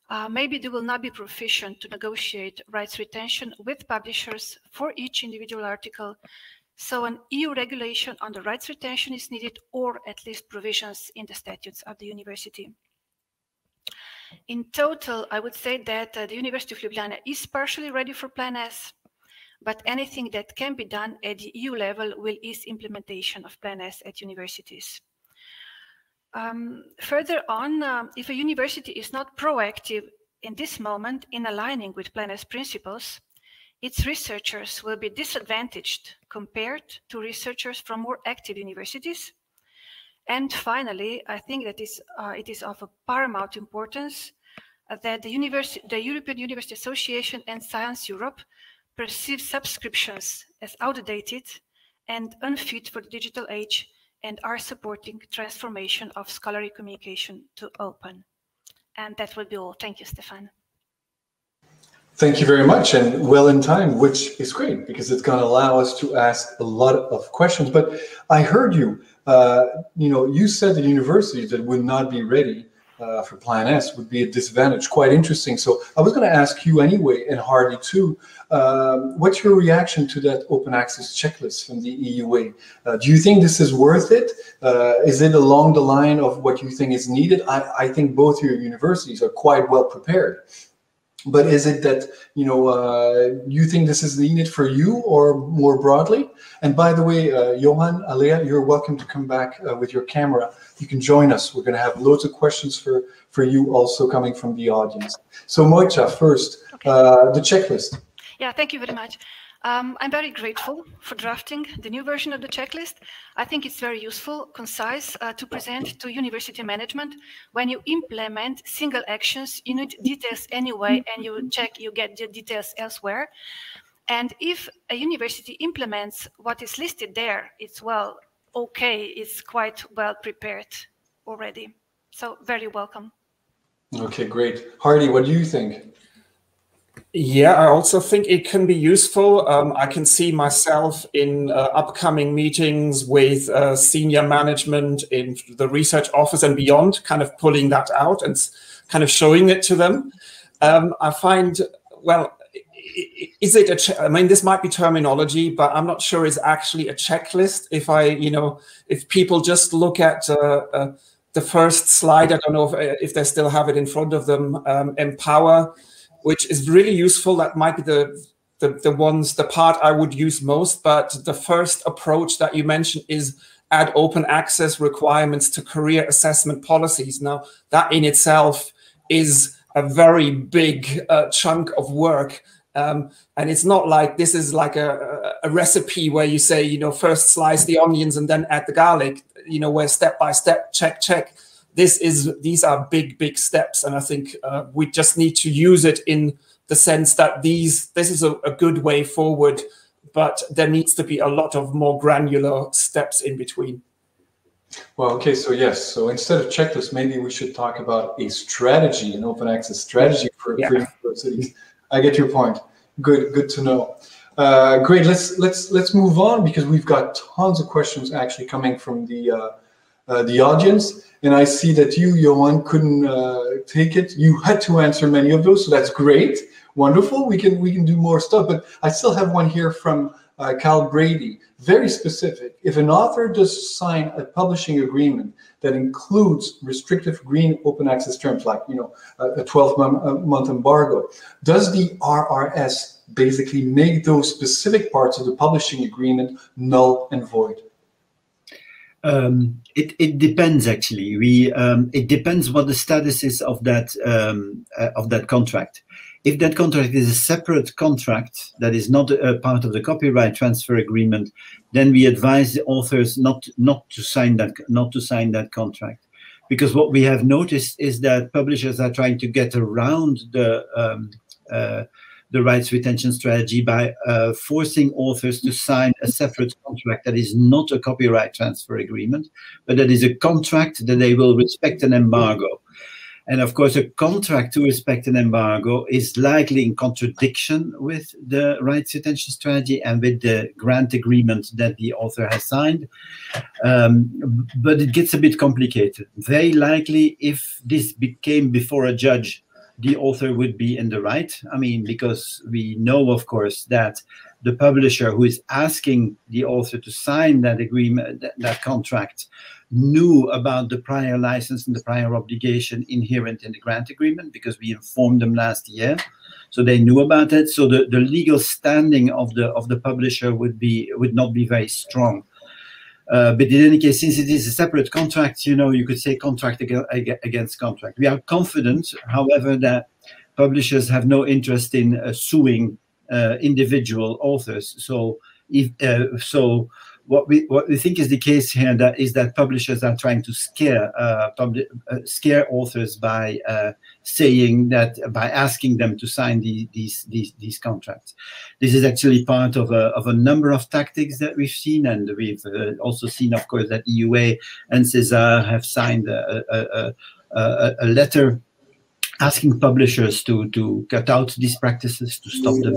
Uh, maybe they will not be proficient to negotiate rights retention with publishers for each individual article, so an EU regulation on the rights retention is needed or at least provisions in the statutes of the university. In total, I would say that uh, the University of Ljubljana is partially ready for Plan S, but anything that can be done at the EU level will ease implementation of Plan S at universities. Um, further on, uh, if a university is not proactive in this moment in aligning with Plan S principles, its researchers will be disadvantaged compared to researchers from more active universities. And finally, I think that is, uh, it is of paramount importance that the, the European University Association and Science Europe perceive subscriptions as outdated and unfit for the digital age and are supporting transformation of scholarly communication to open. And that will be all. Thank you, Stephane. Thank you very much, and well in time, which is great because it's going to allow us to ask a lot of questions. But I heard you, uh, you know, you said the universities that would not be ready uh, for Plan S would be a disadvantage. Quite interesting. So I was going to ask you anyway, and Hardy too, um, what's your reaction to that open access checklist from the EUA? Uh, do you think this is worth it? Uh, is it along the line of what you think is needed? I, I think both your universities are quite well prepared but is it that you know uh, you think this is needed for you or more broadly and by the way uh, johan alea you're welcome to come back uh, with your camera you can join us we're going to have loads of questions for for you also coming from the audience so Mojca first okay. Uh, the checklist yeah thank you very much um, I'm very grateful for drafting the new version of the checklist. I think it's very useful, concise, uh, to present to university management. When you implement single actions, you need details anyway, and you check you get the details elsewhere. And if a university implements what is listed there, it's well, okay, it's quite well prepared already. So very welcome. Okay, great. Hardy, what do you think? Yeah, I also think it can be useful. Um, I can see myself in uh, upcoming meetings with uh, senior management in the research office and beyond, kind of pulling that out and kind of showing it to them. Um, I find, well, is it a? I mean, this might be terminology, but I'm not sure it's actually a checklist. If I, you know, if people just look at uh, uh the first slide, I don't know if, if, they still have it in front of them. Um, empower which is really useful. That might be the, the, the ones, the part I would use most. But the first approach that you mentioned is add open access requirements to career assessment policies. Now, that in itself is a very big uh, chunk of work. Um, and it's not like this is like a, a, recipe where you say, you know, first slice the onions and then add the garlic, you know, where step by step, check, check. This is these are big big steps. And i think uh, we just need to use it in the sense that these this is a, a, good way forward but there needs to be a lot of more granular steps in between. Well okay so yes so instead of checklists, maybe we should talk about a strategy an open access strategy for, yeah. for universities i get your point good good to know uh, great let's let's let's move on because we've got tons of questions actually coming from the uh, uh, the audience. And I see that you, Johan, couldn't uh, take it. You had to answer many of those, so that's great, wonderful. We can we can do more stuff. But I still have one here from uh, Cal Brady, very specific. If an author does sign a publishing agreement that includes restrictive green open access terms, like you know a 12 month, month embargo, does the RRS basically make those specific parts of the publishing agreement null and void? Um, it, it depends actually. We um, it depends what the status is of that um, uh, of that contract. If that contract is a separate contract that is not a part of the copyright transfer agreement, then we advise the authors not not to sign that not to sign that contract, because what we have noticed is that publishers are trying to get around the um, uh, the rights retention strategy by uh, forcing authors to sign a separate contract that is not a copyright transfer agreement, but that is a contract that they will respect an embargo. And of course, a contract to respect an embargo is likely in contradiction with the rights retention strategy and with the grant agreement that the author has signed. Um, but it gets a bit complicated. Very likely, if this became before a judge the author would be in the right. I mean, because we know, of course, that the publisher who is asking the author to sign that agreement, that, that contract, knew about the prior license and the prior obligation inherent in the grant agreement because we informed them last year. So they knew about it. So the, the legal standing of the of the publisher would be would not be very strong. Uh, but in any case, since it is a separate contract, you know, you could say contract against contract. We are confident, however, that publishers have no interest in uh, suing uh, individual authors. So, if so, what we what we think is the case here that is that publishers are trying to scare uh, uh, scare authors by uh, saying that by asking them to sign the, these these these contracts. This is actually part of a of a number of tactics that we've seen, and we've uh, also seen, of course, that EUA and CESAER have signed a, a, a, a letter asking publishers to to cut out these practices to stop them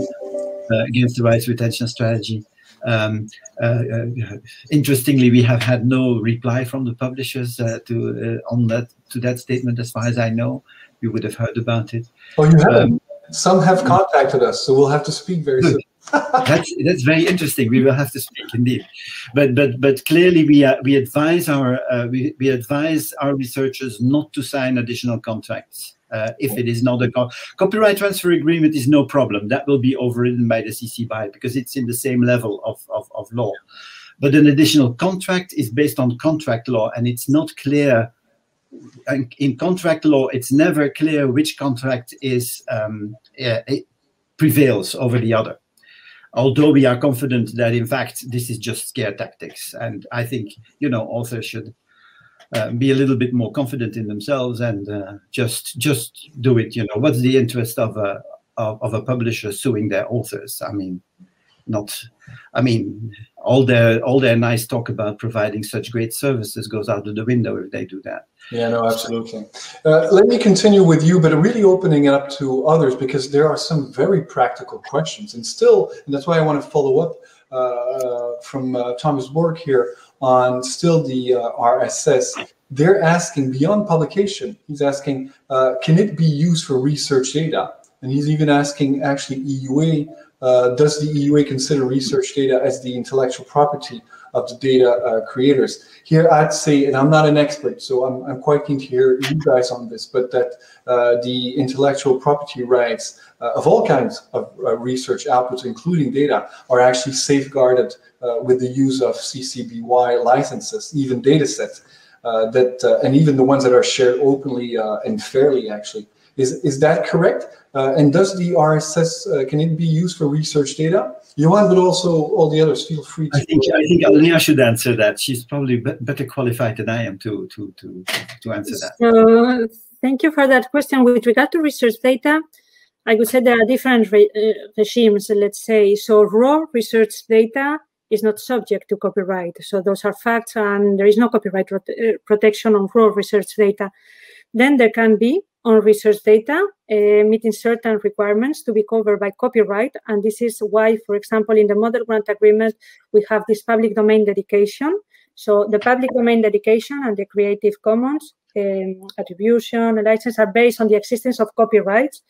uh, against the rights retention strategy. Um, uh, uh, interestingly, we have had no reply from the publishers uh, to on that to that statement, as far as I know. You would have heard about it. Oh, you have. Um, Some have contacted us, so we'll have to speak very soon. that's that's very interesting. We will have to speak indeed, but but but clearly we uh, we advise our uh, we, we advise our researchers not to sign additional contracts uh, if it is not a co copyright transfer agreement is no problem. That will be overridden by the CC BY because it's in the same level of, of, of law. But an additional contract is based on contract law and it's not clear in contract law, it's never clear which contract is um, prevails over the other. Although we are confident that in fact this is just scare tactics, and I think you know authors should uh, be a little bit more confident in themselves and uh, just just do it. You know, what's the interest of a of, of, a publisher suing their authors? I mean, not. I mean, all their all their nice talk about providing such great services goes out of the window if they do that. Yeah, no, absolutely. Uh, let me continue with you, but really opening it up to others because there are some very practical questions, and still, and that's why I want to follow up from uh, Thomas Borg here on still the uh, RRS, they're asking beyond publication, he's asking, uh, can it be used for research data? And he's even asking actually EUA, uh, does the EUA consider research data as the intellectual property of the data uh, creators? Here I'd say, and I'm not an expert, so I'm, I'm quite keen to hear you guys on this, but that uh, the intellectual property rights uh, of all kinds of research outputs, including data, are actually safeguarded uh, with the use of CC BY licenses, even data sets, uh, that, uh, and even the ones that are shared openly and fairly, actually. Is, is that correct? and does the RRS, can it be used for research data? Johan, but also all the others, feel free to. I think I think Alea should answer that. She's probably better qualified than I am to to to to answer that. So, thank you for that question. With regard to research data, I would say there are different re uh, regimes. Let's say so. Raw research data is not subject to copyright. So those are facts and there is no copyright uh, protection on raw research data. Then there can be on research data uh, meeting certain requirements to be covered by copyright. And this is why, for example, in the model grant agreement, we have this public domain dedication. So the public domain dedication and the Creative Commons um, attribution license are based on the existence of copyrights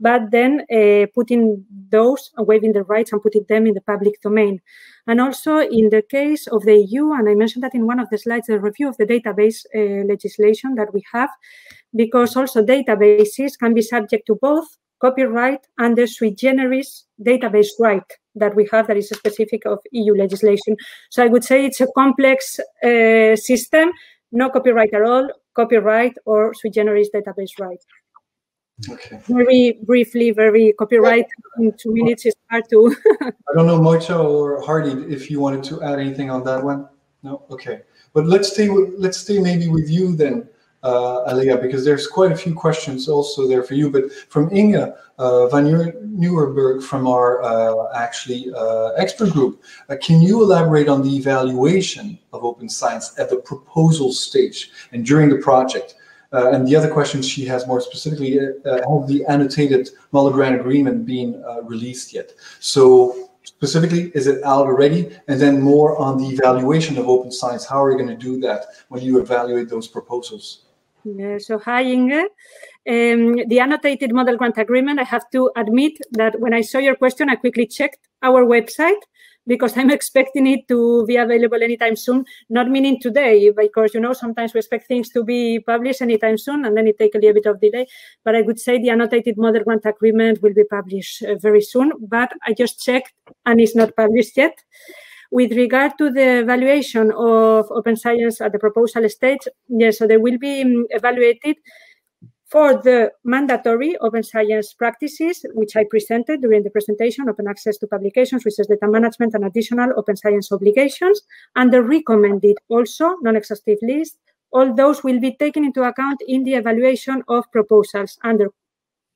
but then uh, putting those, uh, waiving the rights and putting them in the public domain. And also in the case of the EU, and I mentioned that in one of the slides, the review of the database uh, legislation that we have, because also databases can be subject to both copyright and the sui generis database right that we have that is specific of EU legislation. So I would say it's a complex uh, system, no copyright at all, copyright or sui generis database right. Okay. Very briefly, very copyright in two minutes is hard to. I don't know, Mojca or Hardy, if you wanted to add anything on that one. No, okay. But let's stay. With, let's stay maybe with you then, uh, Alea, because there's quite a few questions also there for you. But from Inge uh, van Nieuwerburgh from our uh, actually uh, expert group, uh, can you elaborate on the evaluation of open science at the proposal stage and during the project? Uh, and the other question she has more specifically, uh, have the annotated model grant agreement been uh, released yet? So specifically, is it out already? And then more on the evaluation of open science. How are you going to do that when you evaluate those proposals? Yeah, so hi, Inge. Um, the annotated model grant agreement, I have to admit that when I saw your question, I quickly checked our website because I'm expecting it to be available anytime soon, not meaning today, because, you know, sometimes we expect things to be published anytime soon and then it takes a little bit of delay. But I would say the annotated model grant agreement will be published uh, very soon, but I just checked and it's not published yet. With regard to the evaluation of open science at the proposal stage, yes, so they will be um, evaluated for the mandatory open science practices, which I presented during the presentation, open access to publications, research data management, and additional open science obligations, and the recommended also non-exhaustive list, all those will be taken into account in the evaluation of proposals under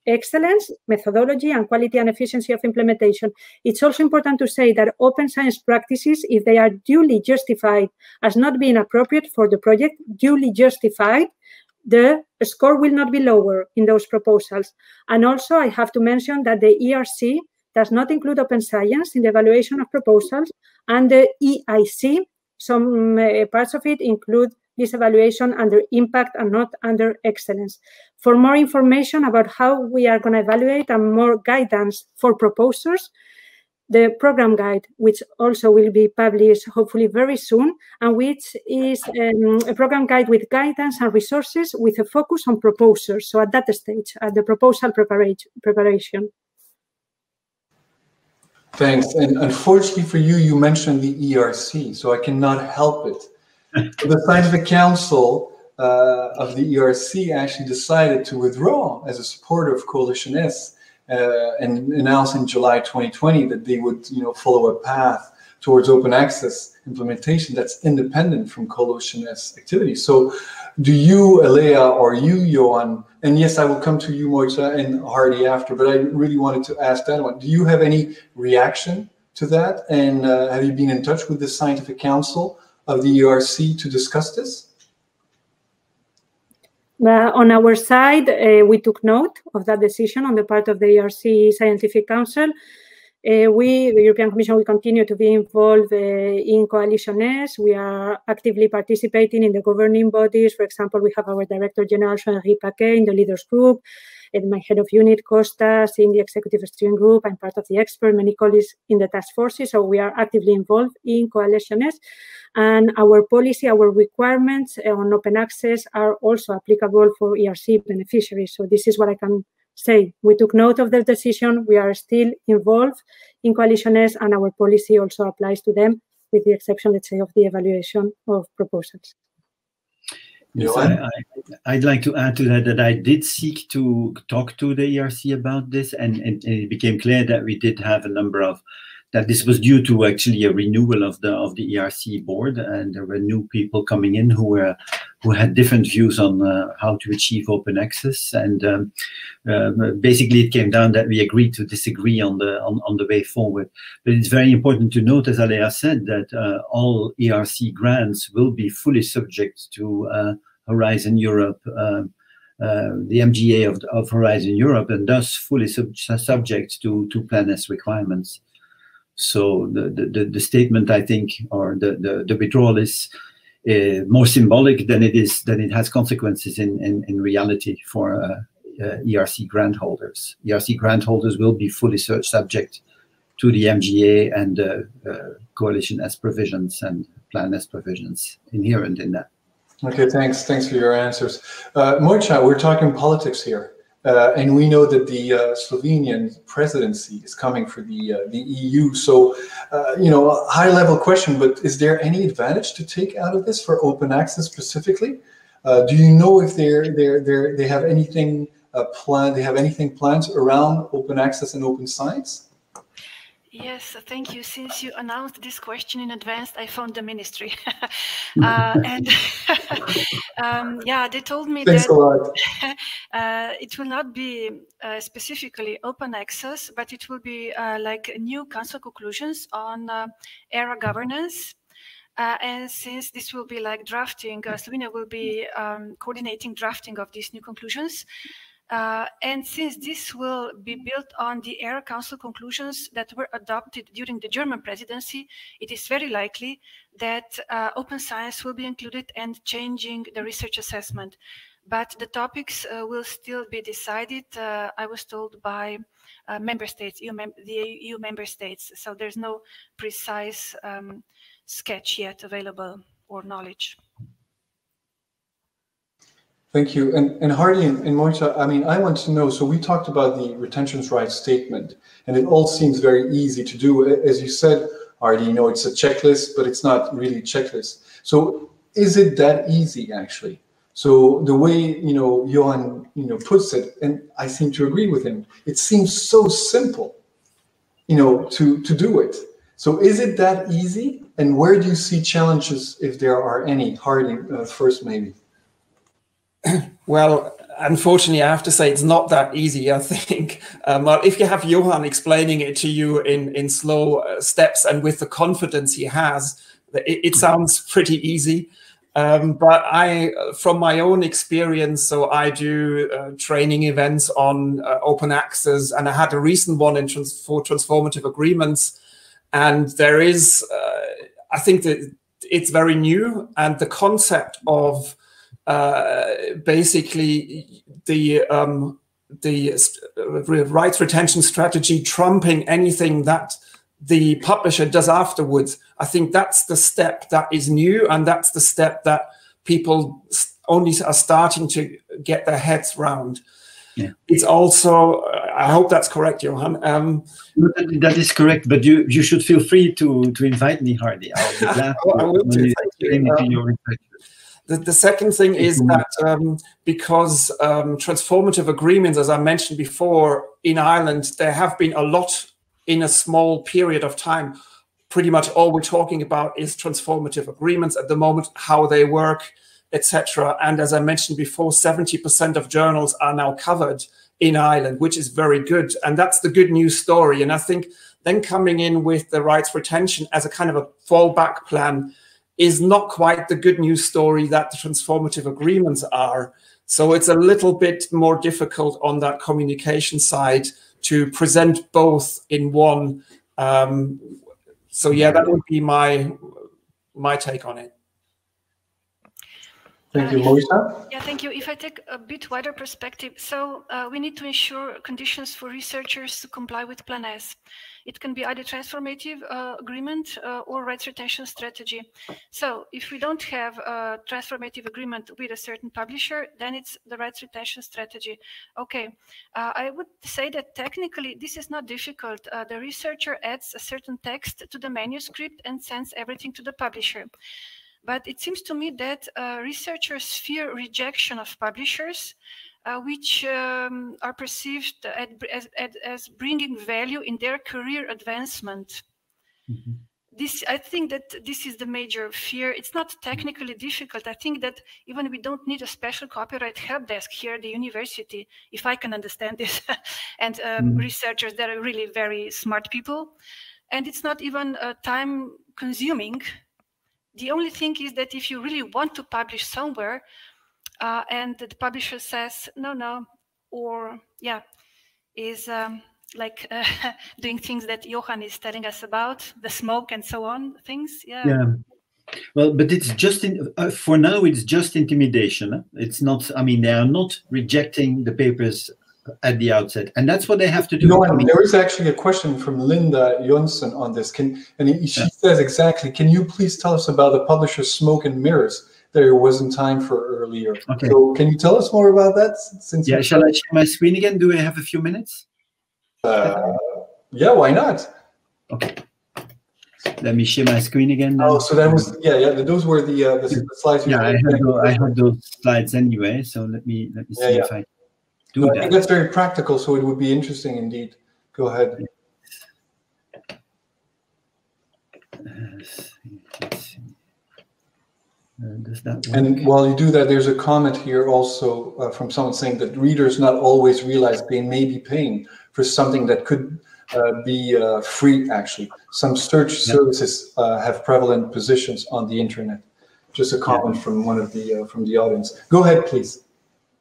excellence, methodology, and quality and efficiency of implementation. It's also important to say that open science practices, if they are duly justified as not being appropriate for the project, duly justified, the score will not be lower in those proposals. And also, I have to mention that the ERC does not include open science in the evaluation of proposals, and the EIC, some uh, parts of it include this evaluation under impact and not under excellence. For more information about how we are going to evaluate and more guidance for proposers, the program guide, which also will be published hopefully very soon, and which is um, a program guide with guidance and resources with a focus on proposers. So at that stage, at the proposal preparation. Thanks. And unfortunately for you, you mentioned the ERC, so I cannot help it. the Scientific Council uh, of the ERC actually decided to withdraw as a supporter of Coalition S uh, and announced in July 2020 that they would, you know, follow a path towards open access implementation that's independent from Coalition S activities. So do you, Alea, or you, Johan, and yes, I will come to you, Mojca, and Hardy after, but I really wanted to ask that one. Do you have any reaction to that? And uh, have you been in touch with the Scientific Council of the ERC to discuss this? Uh, on our side, uh, we took note of that decision on the part of the ERC Scientific Council. Uh, we, the European Commission, will continue to be involved uh, in Coalition S. We are actively participating in the governing bodies. For example, we have our Director General, Jean-Eric Paquet, in the Leaders Group, and my head of unit, Costas, in the Executive Steering Group. I'm part of the expert, many colleagues in the task forces. So we are actively involved in Coalition S. And our policy, our requirements on open access are also applicable for ERC beneficiaries. So this is what I can say. We took note of the decision. We are still involved in Coalition S and our policy also applies to them, with the exception, let's say, of the evaluation of proposals. Yes, I, would like to add to that that I did seek to talk to the ERC about this, and, and, and it became clear that we did have a number of that this was due to actually a renewal of the of the ERC board, and there were new people coming in who were who had different views on uh, how to achieve open access. And um, uh, basically, it came down that we agreed to disagree on the on, on the way forward. But it's very important to note, as Alea said, that uh, all ERC grants will be fully subject to uh, Horizon Europe. Um, uh, the MGA of, of Horizon Europe and thus fully sub subject to, to Plan S requirements. So the, the, the statement, I think, or the, the, the withdrawal is uh, more symbolic than it is than it has consequences in, in, in reality for uh, uh, ERC grant holders. ERC grant holders will be fully subject to the MGA and uh, Coalition S provisions and Plan S provisions inherent in that. Okay, thanks. Thanks for your answers. Uh, Mojca, we're talking politics here. Uh, and we know that the uh, Slovenian presidency is coming for the uh, the EU. So, uh, you know, a high level question, but is there any advantage to take out of this for open access specifically? Uh, do you know if they're they're they they have anything uh, planned? They have anything planned around open access and open science? Yes, thank you. Since you announced this question in advance, I found the ministry. uh, and um, yeah, they told me Thanks that uh, it will not be uh, specifically open access, but it will be uh, like new council conclusions on uh, ERA governance. Uh, and since this will be like drafting, Slovenia will be um, coordinating drafting of these new conclusions. Uh, and since this will be built on the ERA Council conclusions that were adopted during the German presidency, it is very likely that uh, open science will be included and changing the research assessment. But the topics uh, will still be decided, uh, I was told, by uh, member states, EU mem the EU member states. So there's no precise um, sketch yet available or knowledge. Thank you. And, and Hardy and, and Mojca, I mean, I want to know, so we talked about the retentions rights statement, and it all seems very easy to do. As you said, Hardy, you know, it's a checklist, but it's not really a checklist. So is it that easy, actually? So the way you know Johan you know puts it, and I seem to agree with him. It seems so simple, you know, to to do it. So is it that easy? And where do you see challenges, if there are any? Hardy, uh, first, maybe. Well, unfortunately, I have to say it's not that easy. I think um, well, if you have Johan explaining it to you in in slow uh, steps and with the confidence he has, it, it sounds pretty easy. Um, but I, from my own experience, so I do uh, training events on uh, open access, and I had a recent one in trans for transformative agreements, and there is, uh, I think that it's very new, and the concept of uh, basically the um, the rights retention strategy trumping anything that the publisher does afterwards. I think that's the step that is new, and that's the step that people only are starting to get their heads round. Yeah. It's also, I hope that's correct, Johan. Um, that is correct, but you you should feel free to to invite me, Hardy. I'll be glad. I will do. Thank you. The, the second thing is that um, because um, transformative agreements, as I mentioned before, in Ireland, there have been a lot in a small period of time. Pretty much all we're talking about is transformative agreements at the moment, how they work, etc. And as I mentioned before, 70% of journals are now covered in Ireland, which is very good. And that's the good news story. And I think then coming in with the rights retention as a kind of a fallback plan is not quite the good news story that the transformative agreements are. So it's a little bit more difficult on that communication side to present both in one. Um, so yeah, that would be my my take on it. Thank you, Mojca. Yeah, thank you. If I take a bit wider perspective, so uh, we need to ensure conditions for researchers to comply with Plan S. It can be either transformative uh, agreement uh, or rights retention strategy. So if we don't have a transformative agreement with a certain publisher, then it's the rights retention strategy. Okay, uh, I would say that technically this is not difficult. Uh, the researcher adds a certain text to the manuscript and sends everything to the publisher. But it seems to me that uh, researchers fear rejection of publishers, uh, which um, are perceived as, as, as, bringing value in their career advancement. Mm-hmm. This, I think that this is the major fear. It's not technically difficult. I think that even we don't need a special copyright help desk here at the university, if I can understand this, and um, mm-hmm. researchers that are really very smart people. And it's not even uh, time consuming the only thing is that if you really want to publish somewhere uh, and the publisher says, no, no, or yeah, is um, like uh, doing things that Johan is telling us about, the smoke and so on, things. Yeah. Yeah. Well, but it's just in, uh, for now. It's just intimidation. It's not. I mean, they are not rejecting the papers at the outset, and that's what they have to do. No, I mean, there is actually a question from Linda Jonsson on this. Can and she yeah. says exactly. Can you please tell us about the publisher Smoke and Mirrors? There wasn't time for earlier. Okay. So can you tell us more about that? Since yeah, shall I share my screen again? Do I have a few minutes? Uh, yeah, why not? Okay. Let me share my screen again. Now. Oh, so that was yeah, yeah. Those were the, uh, the, the slides. Yeah, I have, those, I have those slides anyway. So let me let me see yeah, yeah. if I do that. I think that's very practical, so it would be interesting indeed. Go ahead. Uh, and while you do that, there's a comment here also uh, from someone saying that readers not always realize they may be paying for something that could uh, be uh, free, actually. Some search yeah. services uh, have prevalent positions on the internet. Just a comment yeah. from one of the uh, from the audience. Go ahead, please.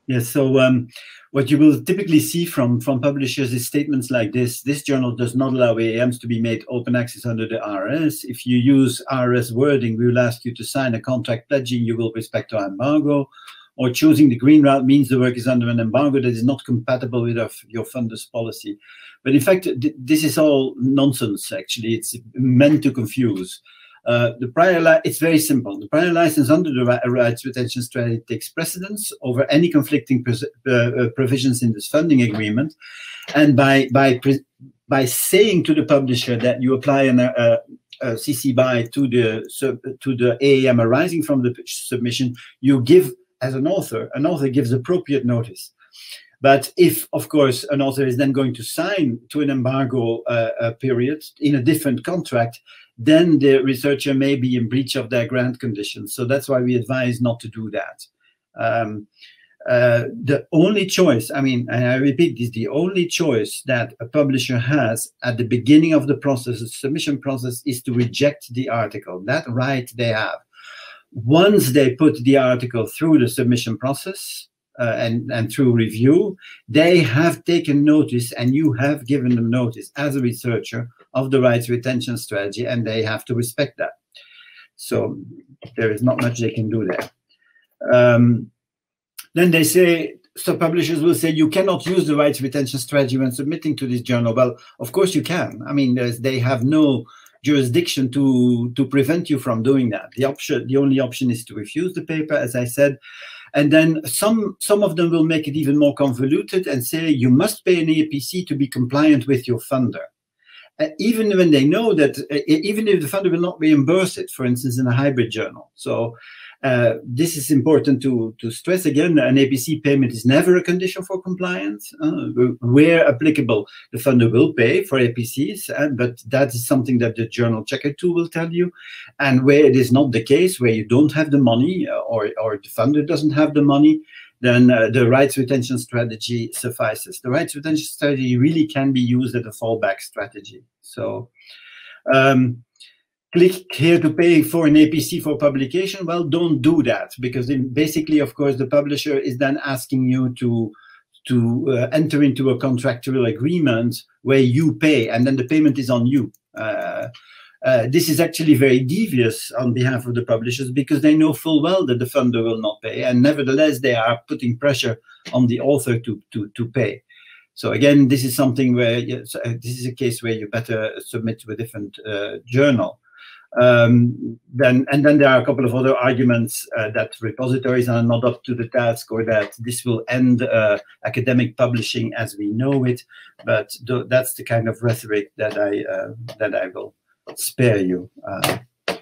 Yes, so um, what you will typically see from, from publishers is statements like this. This journal does not allow AAMs to be made open access under the RS. If you use RS wording, we will ask you to sign a contract pledging you will respect our embargo. Or choosing the green route means the work is under an embargo that is not compatible with our, your funders policy. But in fact, this is all nonsense, actually. It's meant to confuse. Uh, the prior it's very simple. The prior license under the rights retention strategy takes precedence over any conflicting uh, uh, provisions in this funding agreement, and by by by saying to the publisher that you apply an, uh, a CC BY to the to the AAM arising from the submission, you give as an author, an author gives appropriate notice. But if, of course, an author is then going to sign to an embargo uh, period in a different contract, then the researcher may be in breach of their grant conditions. So that's why we advise not to do that. Um, uh, the only choice, I mean, and I repeat this, the only choice that a publisher has at the beginning of the process, the submission process, is to reject the article. That right they have. Once they put the article through the submission process uh, and, and through review, they have taken notice and you have given them notice as a researcher of the rights retention strategy and they have to respect that. So there is not much they can do there. Um, then they say, so publishers will say, you cannot use the rights retention strategy when submitting to this journal. Well, of course you can. I mean, they have no jurisdiction to, to prevent you from doing that. The option, the only option is to refuse the paper, as I said. And then some, some of them will make it even more convoluted and say you must pay an APC to be compliant with your funder. Uh, even when they know that, uh, even if the funder will not reimburse it, for instance, in a hybrid journal. So uh, this is important to, to stress again. An APC payment is never a condition for compliance. Uh, where applicable, the funder will pay for APCs, uh, but that is something that the journal checker tool will tell you. And where it is not the case, where you don't have the money uh, or, or the funder doesn't have the money, then uh, the rights retention strategy suffices. The rights retention strategy really can be used as a fallback strategy. So um, click here to pay for an APC for publication. Well, don't do that because basically, of course, the publisher is then asking you to to uh, enter into a contractual agreement where you pay and then the payment is on you. Uh, uh, this is actually very devious on behalf of the publishers because they know full well that the funder will not pay and nevertheless they are putting pressure on the author to, to, to pay. So again, this is something where, uh, this is a case where you better submit to a different uh, journal. Um, then and then there are a couple of other arguments uh, that repositories are not up to the task or that this will end uh, academic publishing as we know it. But th that's the kind of rhetoric that I uh, that I will spare you, uh, uh,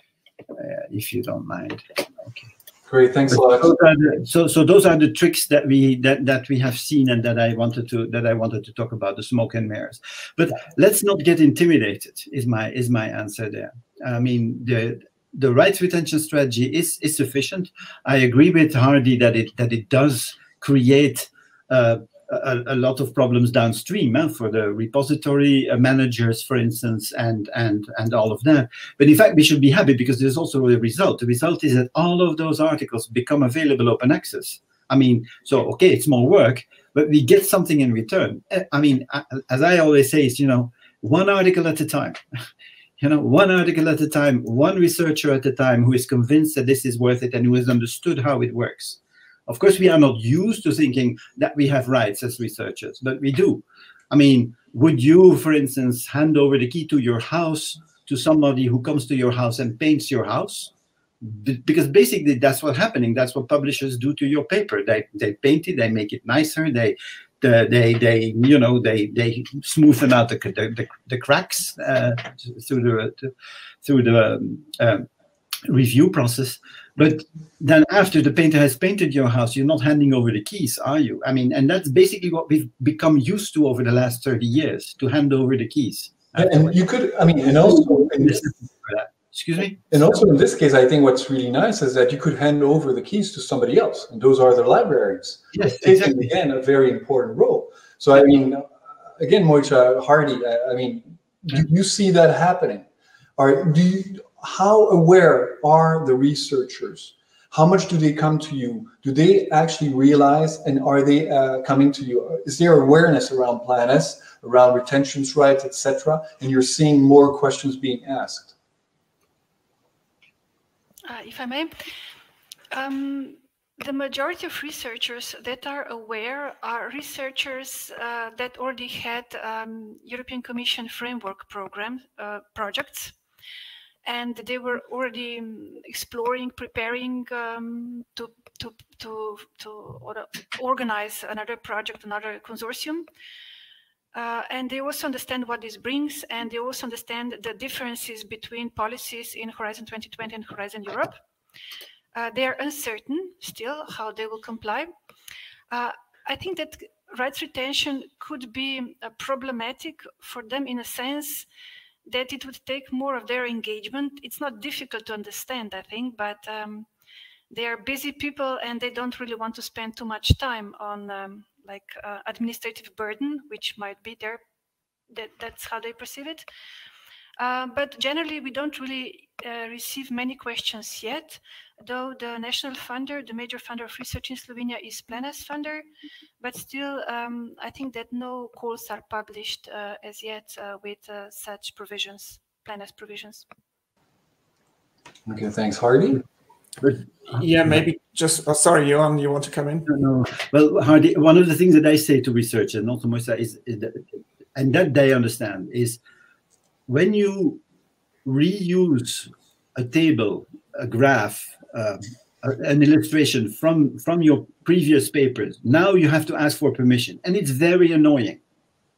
if you don't mind. Okay. Great, thanks a lot. So, so, so those are the tricks that we that that we have seen and that I wanted to that I wanted to talk about the smoke and mirrors. But let's not get intimidated. Is my is my answer there? I mean the the rights retention strategy is is sufficient. I agree with Hardy that it that it does create uh, a, a, lot of problems downstream for the repository uh, managers, for instance, and and and all of that. But in fact, we should be happy because there's also a result. The result is that all of those articles become available open access. I mean, so okay, it's more work, but we get something in return. Eh, I mean, as I always say, is you know, one article at a time. you know, one article at a time, one researcher at a time who is convinced that this is worth it and who has understood how it works. Of course, we are not used to thinking that we have rights as researchers, but we do. I mean, would you, for instance, hand over the key to your house to somebody who comes to your house and paints your house? Because basically, that's what's happening. That's what publishers do to your paper. They they paint it, they make it nicer, they they they you know they they smoothen out the the, the cracks uh, through the through the um, review process. But then after the painter has painted your house, you're not handing over the keys, are you? I mean, and that's basically what we've become used to over the last 30 years, to hand over the keys. And you could, I mean, and also, excuse me? And also in this case, I think what's really nice is that you could hand over the keys to somebody else, and those are the libraries. Yes, taking, exactly. again, a very important role. So, I mean, again, Mojca Hardy, I mean, do you see that happening? Are, do you, how aware are the researchers? How much do they come to you? Do they actually realize and are they uh, coming to you? Is there awareness around Plan S, around retentions rights, etc.? And you're seeing more questions being asked? Uh, if I may, um, the majority of researchers that are aware are researchers uh, that already had um, European Commission framework program uh, projects and they were already um, exploring, preparing um, to, to, to, to organize another project, another consortium. Uh, and they also understand what this brings, and they also understand the differences between policies in Horizon 2020 and Horizon Europe. Uh, they are uncertain still how they will comply. Uh, I think that rights retention could be uh, problematic for them in a sense that it would take more of their engagement. It's not difficult to understand, I think, but um, they are busy people and they don't really want to spend too much time on um, like uh, administrative burden, which might be there. That that's how they perceive it. Uh, but generally, we don't really uh, receive many questions yet, though the national funder, the major funder of research in Slovenia is Plan S funder, but still, um, I think that no calls are published uh, as yet uh, with uh, such provisions, Plan S provisions. Okay, thanks. Hardy? Yeah, maybe just, oh, sorry, Johan, you want to come in? No. Well, Hardy, one of the things that I say to researchers, not to myself, is, is that, and that they understand, is when you reuse a table, a graph, um, an illustration from from your previous papers, now you have to ask for permission, and it's very annoying.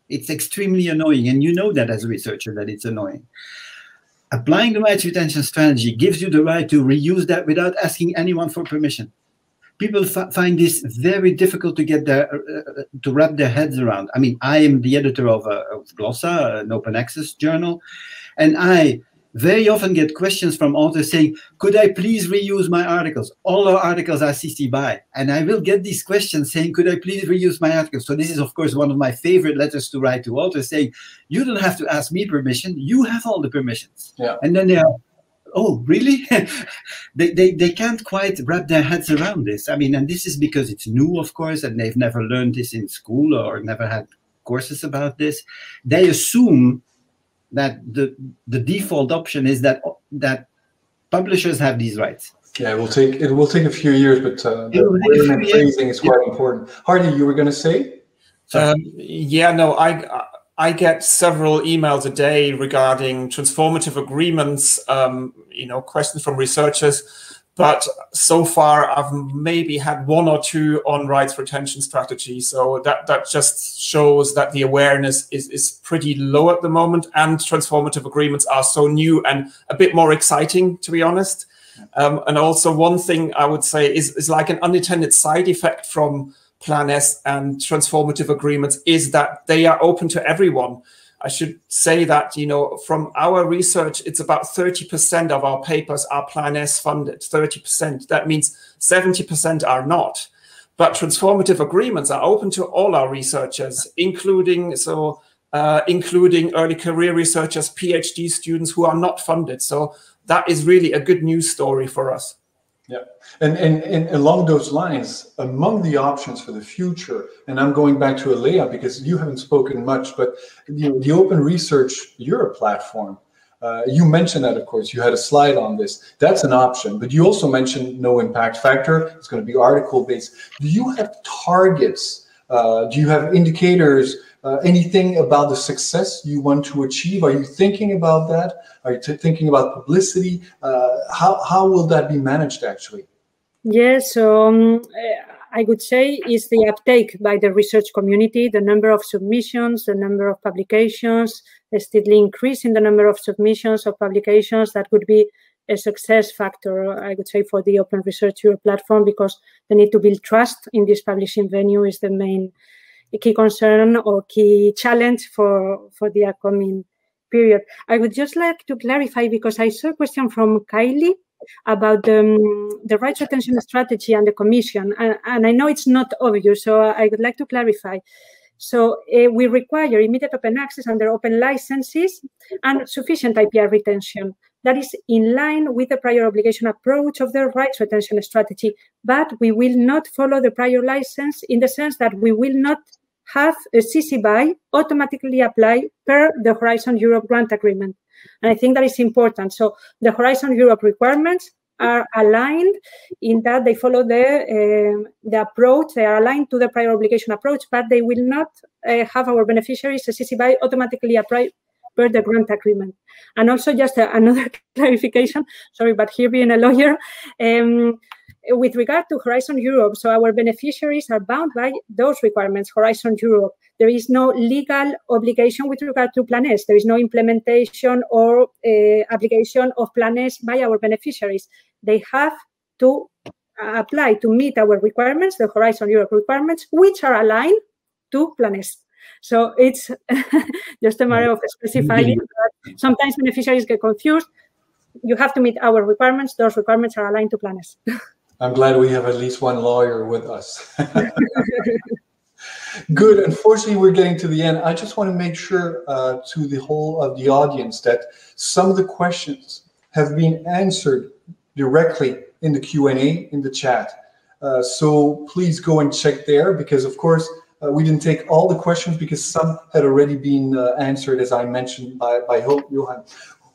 It's extremely annoying, and you know that as a researcher that it's annoying. Applying the rights retention strategy gives you the right to reuse that without asking anyone for permission. People find this very difficult to get their uh, to wrap their heads around. I mean, I am the editor of, uh, of Glossa, an open access journal, and I very often get questions from authors saying, could I please reuse my articles? All our articles are CC BY. And I will get these questions saying, could I please reuse my articles? So this is, of course, one of my favorite letters to write to authors saying, you don't have to ask me permission. You have all the permissions. Yeah. And then they are, oh, really? they, they, they can't quite wrap their heads around this. I mean, and this is because it's new, of course, and they've never learned this in school or never had courses about this. They assume that the the default option is that that publishers have these rights. Yeah, it will take it will take a few years, but uh, the phrasing is quite yeah. important. Hardy, you were going to say? Um, yeah, no, I I get several emails a day regarding transformative agreements. Um, you know, questions from researchers but so far I've maybe had one or two on rights retention strategy. So that, that just shows that the awareness is, is pretty low at the moment and transformative agreements are so new and a bit more exciting, to be honest. Um, and also one thing I would say is, is like an unintended side effect from Plan S and transformative agreements is that they are open to everyone. I should say that, you know, from our research, it's about 30% of our papers are Plan S funded, 30%. That means 70% are not. But transformative agreements are open to all our researchers, including so uh, including early career researchers, PhD students who are not funded. So that is really a good news story for us. Yeah, and, and, and along those lines, among the options for the future, and I'm going back to Alea because you haven't spoken much, but the Open Research Europe platform, uh, you mentioned that, of course, you had a slide on this. That's an option, but you also mentioned no impact factor. It's going to be article based. Do you have targets? Uh, do you have indicators uh, anything about the success you want to achieve? Are you thinking about that? Are you thinking about publicity? Uh, how, how will that be managed actually? Yes, um, I would say is the uptake by the research community, the number of submissions, the number of publications, a steadily increase in the number of submissions of publications that would be a success factor, I would say, for the Open Research Europe platform because the need to build trust in this publishing venue is the main a key concern or key challenge for, for the upcoming period. I would just like to clarify because I saw a question from Kylie about the, um, the rights retention strategy and the commission. And, and, I know it's not obvious, so I would like to clarify. So uh, we require immediate open access under open licenses and sufficient IPR retention. That is in line with the prior obligation approach of the rights retention strategy, but we will not follow the prior license in the sense that we will not have a CC BY automatically apply per the Horizon Europe grant agreement. And I think that is important. So the Horizon Europe requirements are aligned in that they follow the uh, the approach. They are aligned to the prior obligation approach, but they will not uh, have our beneficiaries a CC BY automatically apply per the grant agreement. And also just uh, another clarification. Sorry, but here being a lawyer. Um, with regard to Horizon Europe, so our beneficiaries are bound by those requirements, Horizon Europe. There is no legal obligation with regard to Plan S. There is no implementation or uh, application of Plan S by our beneficiaries. They have to apply to meet our requirements, the Horizon Europe requirements, which are aligned to Plan S. So it's just a matter of specifying. Sometimes beneficiaries get confused. You have to meet our requirements. Those requirements are aligned to Plan S. I'm glad we have at least one lawyer with us. Good. Unfortunately, we're getting to the end. I just want to make sure uh, to the whole of the audience that some of the questions have been answered directly in the Q&A in the chat. Uh, so please go and check there because, of course, uh, we didn't take all the questions because some had already been uh, answered, as I mentioned by, by Johan.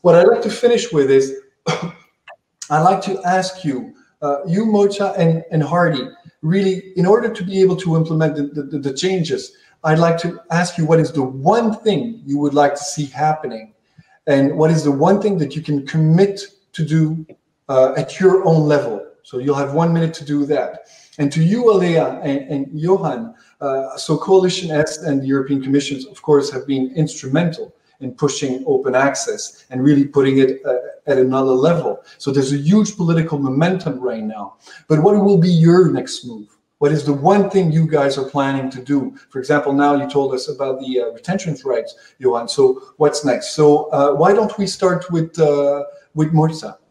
What I'd like to finish with is I'd like to ask you, uh, you, Mojca, and, and Hardy, really, in order to be able to implement the, the, the, changes, I'd like to ask you what is the one thing you would like to see happening? And what is the one thing that you can commit to do uh, at your own level? So you'll have one minute to do that. And to you, Alea and, and Johan, uh, so Coalition S and the European Commission, of course, have been instrumental in pushing open access and really putting it uh, at another level. So there's a huge political momentum right now. But what will be your next move? What is the one thing you guys are planning to do? For example, now you told us about the uh, retention rights, Johan. So what's next? So uh, why don't we start with uh, with Moritza?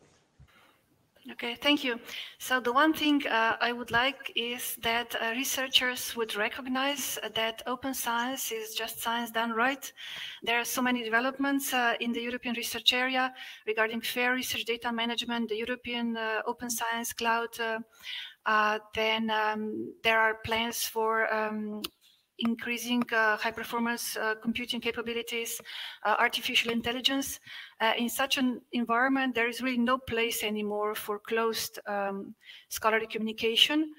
Okay, thank you. So the one thing uh, I would like is that uh, researchers would recognize that open science is just science done right. There are so many developments uh, in the European research area regarding fair research data management, the European uh, Open Science Cloud. Uh, uh, then um, there are plans for um, increasing uh, high performance uh, computing capabilities, uh, artificial intelligence. Uh, in such an environment, there is really no place anymore for closed um, scholarly communication.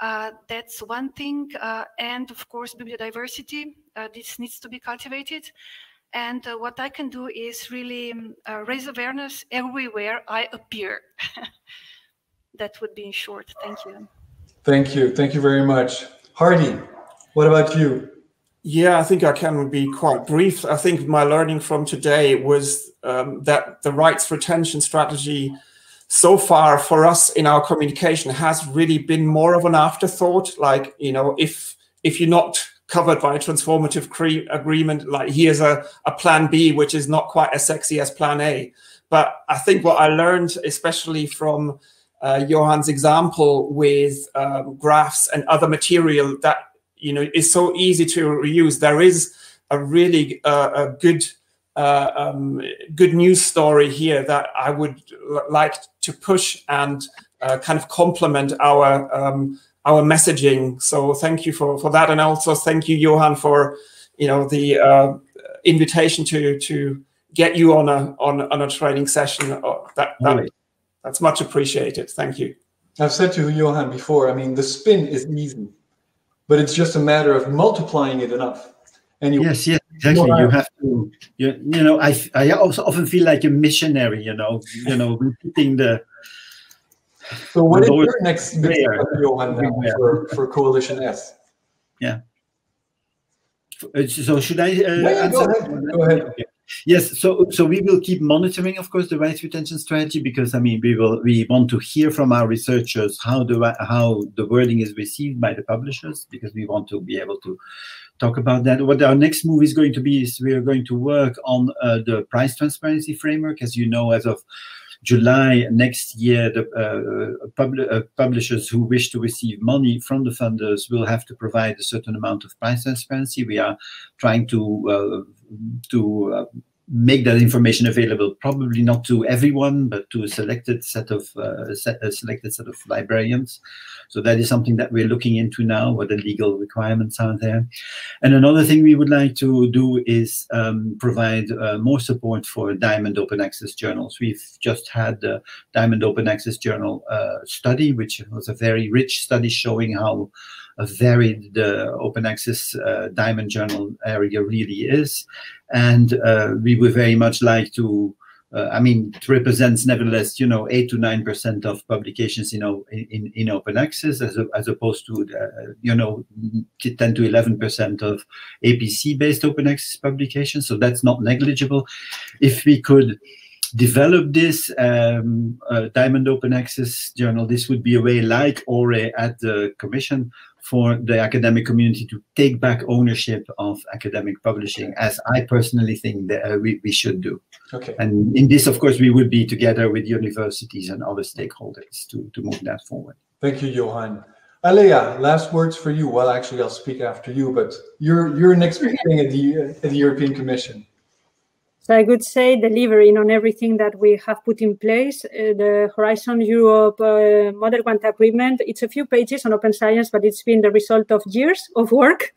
Uh, that's one thing. Uh, and of course, bibliodiversity. this needs to be cultivated. And what I can do is really um, raise awareness everywhere I appear. that would be in short. Thank you. Thank you. Thank you very much. Hardy, what about you? Yeah, I think I can be quite brief. I think my learning from today was um, that the rights retention strategy so far for us in our communication has really been more of an afterthought. Like, you know, if if you're not covered by a transformative cre- agreement, like here's a, a plan B, which is not quite as sexy as plan A. But I think what I learned, especially from uh, Johan's example with um, graphs and other material that you know is so easy to reuse. There is a really uh, a good uh, um, good news story here that I would like to push and uh, kind of complement our um, our messaging. So thank you for for that, and also thank you, Johan, for you know the uh, invitation to to get you on a on, on a training session. Uh, that, that that's much appreciated. Thank you. I've said to Johan before. I mean, the spin is easy but it's just a matter of multiplying it enough. And you, yes, yes, exactly. You have to, you, you know, I, I also often feel like a missionary, you know, you know, repeating the. So what what is your next video for, for Coalition S? Yeah. Uh, so should I uh, yeah, answer? Go ahead. Go ahead. Okay. Yes, so so we will keep monitoring, of course, the rights retention strategy because I mean we will we want to hear from our researchers how the how the wording is received by the publishers because we want to be able to talk about that. What our next move is going to be is we are going to work on uh, the price transparency framework, as you know, as of July next year, the uh, pub uh, publishers who wish to receive money from the funders will have to provide a certain amount of price transparency. We are trying to uh, to make that information available, probably not to everyone, but to a selected set of uh, set, a selected set of librarians. So that is something that we're looking into now, what the legal requirements are there. And another thing we would like to do is um, provide uh, more support for Diamond Open Access journals. We've just had the Diamond Open Access Journal uh, study, which was a very rich study showing how varied the open access uh, diamond journal area really is. And uh, we would very much like to uh, I mean, it represents nevertheless, you know, eight to nine percent of publications, you know, in, in open access, as, a, as opposed to, uh, you know, ten to eleven percent of APC-based open access publications. So that's not negligible. If we could develop this um, uh, Diamond Open Access journal. This would be a way, like ORE at the Commission, for the academic community to take back ownership of academic publishing, as I personally think that uh, we, we should do. Okay. And in this, of course, we would be together with universities and other stakeholders to, to move that forward. Thank you, Johan. Alea, last words for you. Well, actually, I'll speak after you, but you're you're next meeting at the at the European Commission. So I would say delivering on everything that we have put in place. Uh, the Horizon Europe uh, Model Grant Agreement, it's a few pages on open science, but it's been the result of years of work,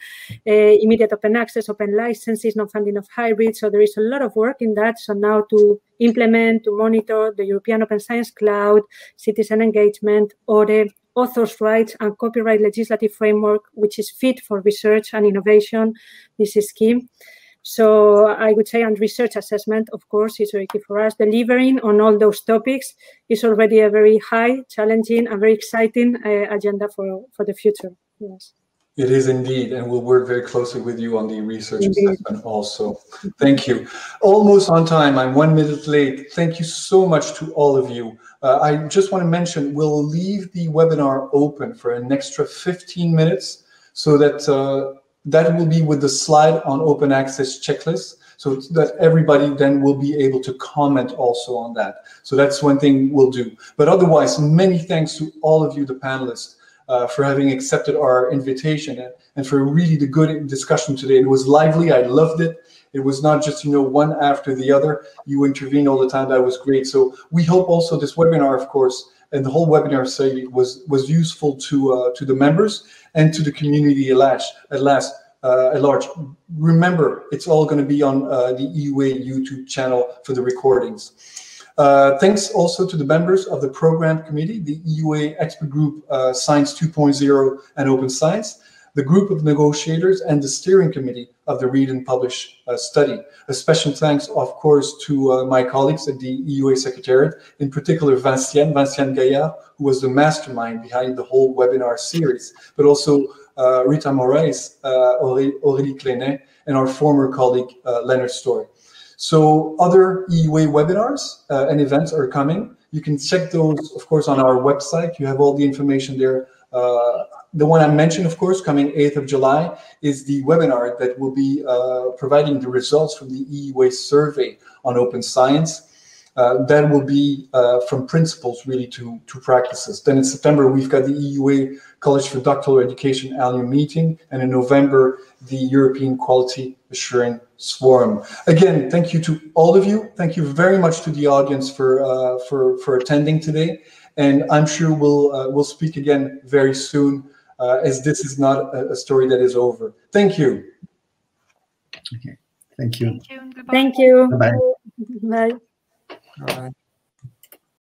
uh, immediate open access, open licenses, non-funding of hybrids. So there is a lot of work in that. So now to implement, to monitor the European Open Science Cloud, citizen engagement, ORE, authors' rights and copyright legislative framework, which is fit for research and innovation. This is key. So I would say, and research assessment, of course, is very key for us. Delivering on all those topics is already a very high, challenging, and very exciting uh, agenda for, for the future. Yes. It is indeed, and we'll work very closely with you on the research indeed. assessment also. Thank you. Almost on time, I'm one minute late. Thank you so much to all of you. Uh, I just want to mention, we'll leave the webinar open for an extra 15 minutes so that uh, that will be with the slide on open access checklist so that everybody then will be able to comment also on that. So that's one thing we'll do. But otherwise, many thanks to all of you, the panelists uh, for having accepted our invitation and, and for really the good discussion today. It was lively. I loved it. It was not just, you know, one after the other. You intervene all the time. That was great. So we hope also this webinar, of course, and the whole webinar was was useful to uh, to the members and to the community at last. At last, uh, at large. Remember, it's all going to be on uh, the EUA YouTube channel for the recordings. Uh, thanks also to the members of the program committee, the EUA expert group uh, Science 2.0 and Open Science, the group of negotiators, and the steering committee of the Read and Publish uh, study. A special thanks, of course, to uh, my colleagues at the EUA Secretariat, in particular Vinciane, Vinciane Gaillard, who was the mastermind behind the whole webinar series, but also uh, Rita Moraes, Aurélie, Aurélie Clénet, and our former colleague, Lennart Stoy. So other EUA webinars uh, and events are coming. You can check those, of course, on our website. You have all the information there. Uh, the one I mentioned, of course, coming 8th of July, is the webinar that will be uh, providing the results from the EUA survey on open science. Uh, that will be uh, from principles really to, to practices. Then in September, we've got the EUA College for Doctoral Education annual meeting, and in November, the European Quality Assurance Forum. Again, thank you to all of you. Thank you very much to the audience for uh, for for attending today, and I'm sure we'll uh, we'll speak again very soon, uh, as this is not a, a, story that is over. Thank you. Okay. Thank you. Thank you. Bye. Bye. All right.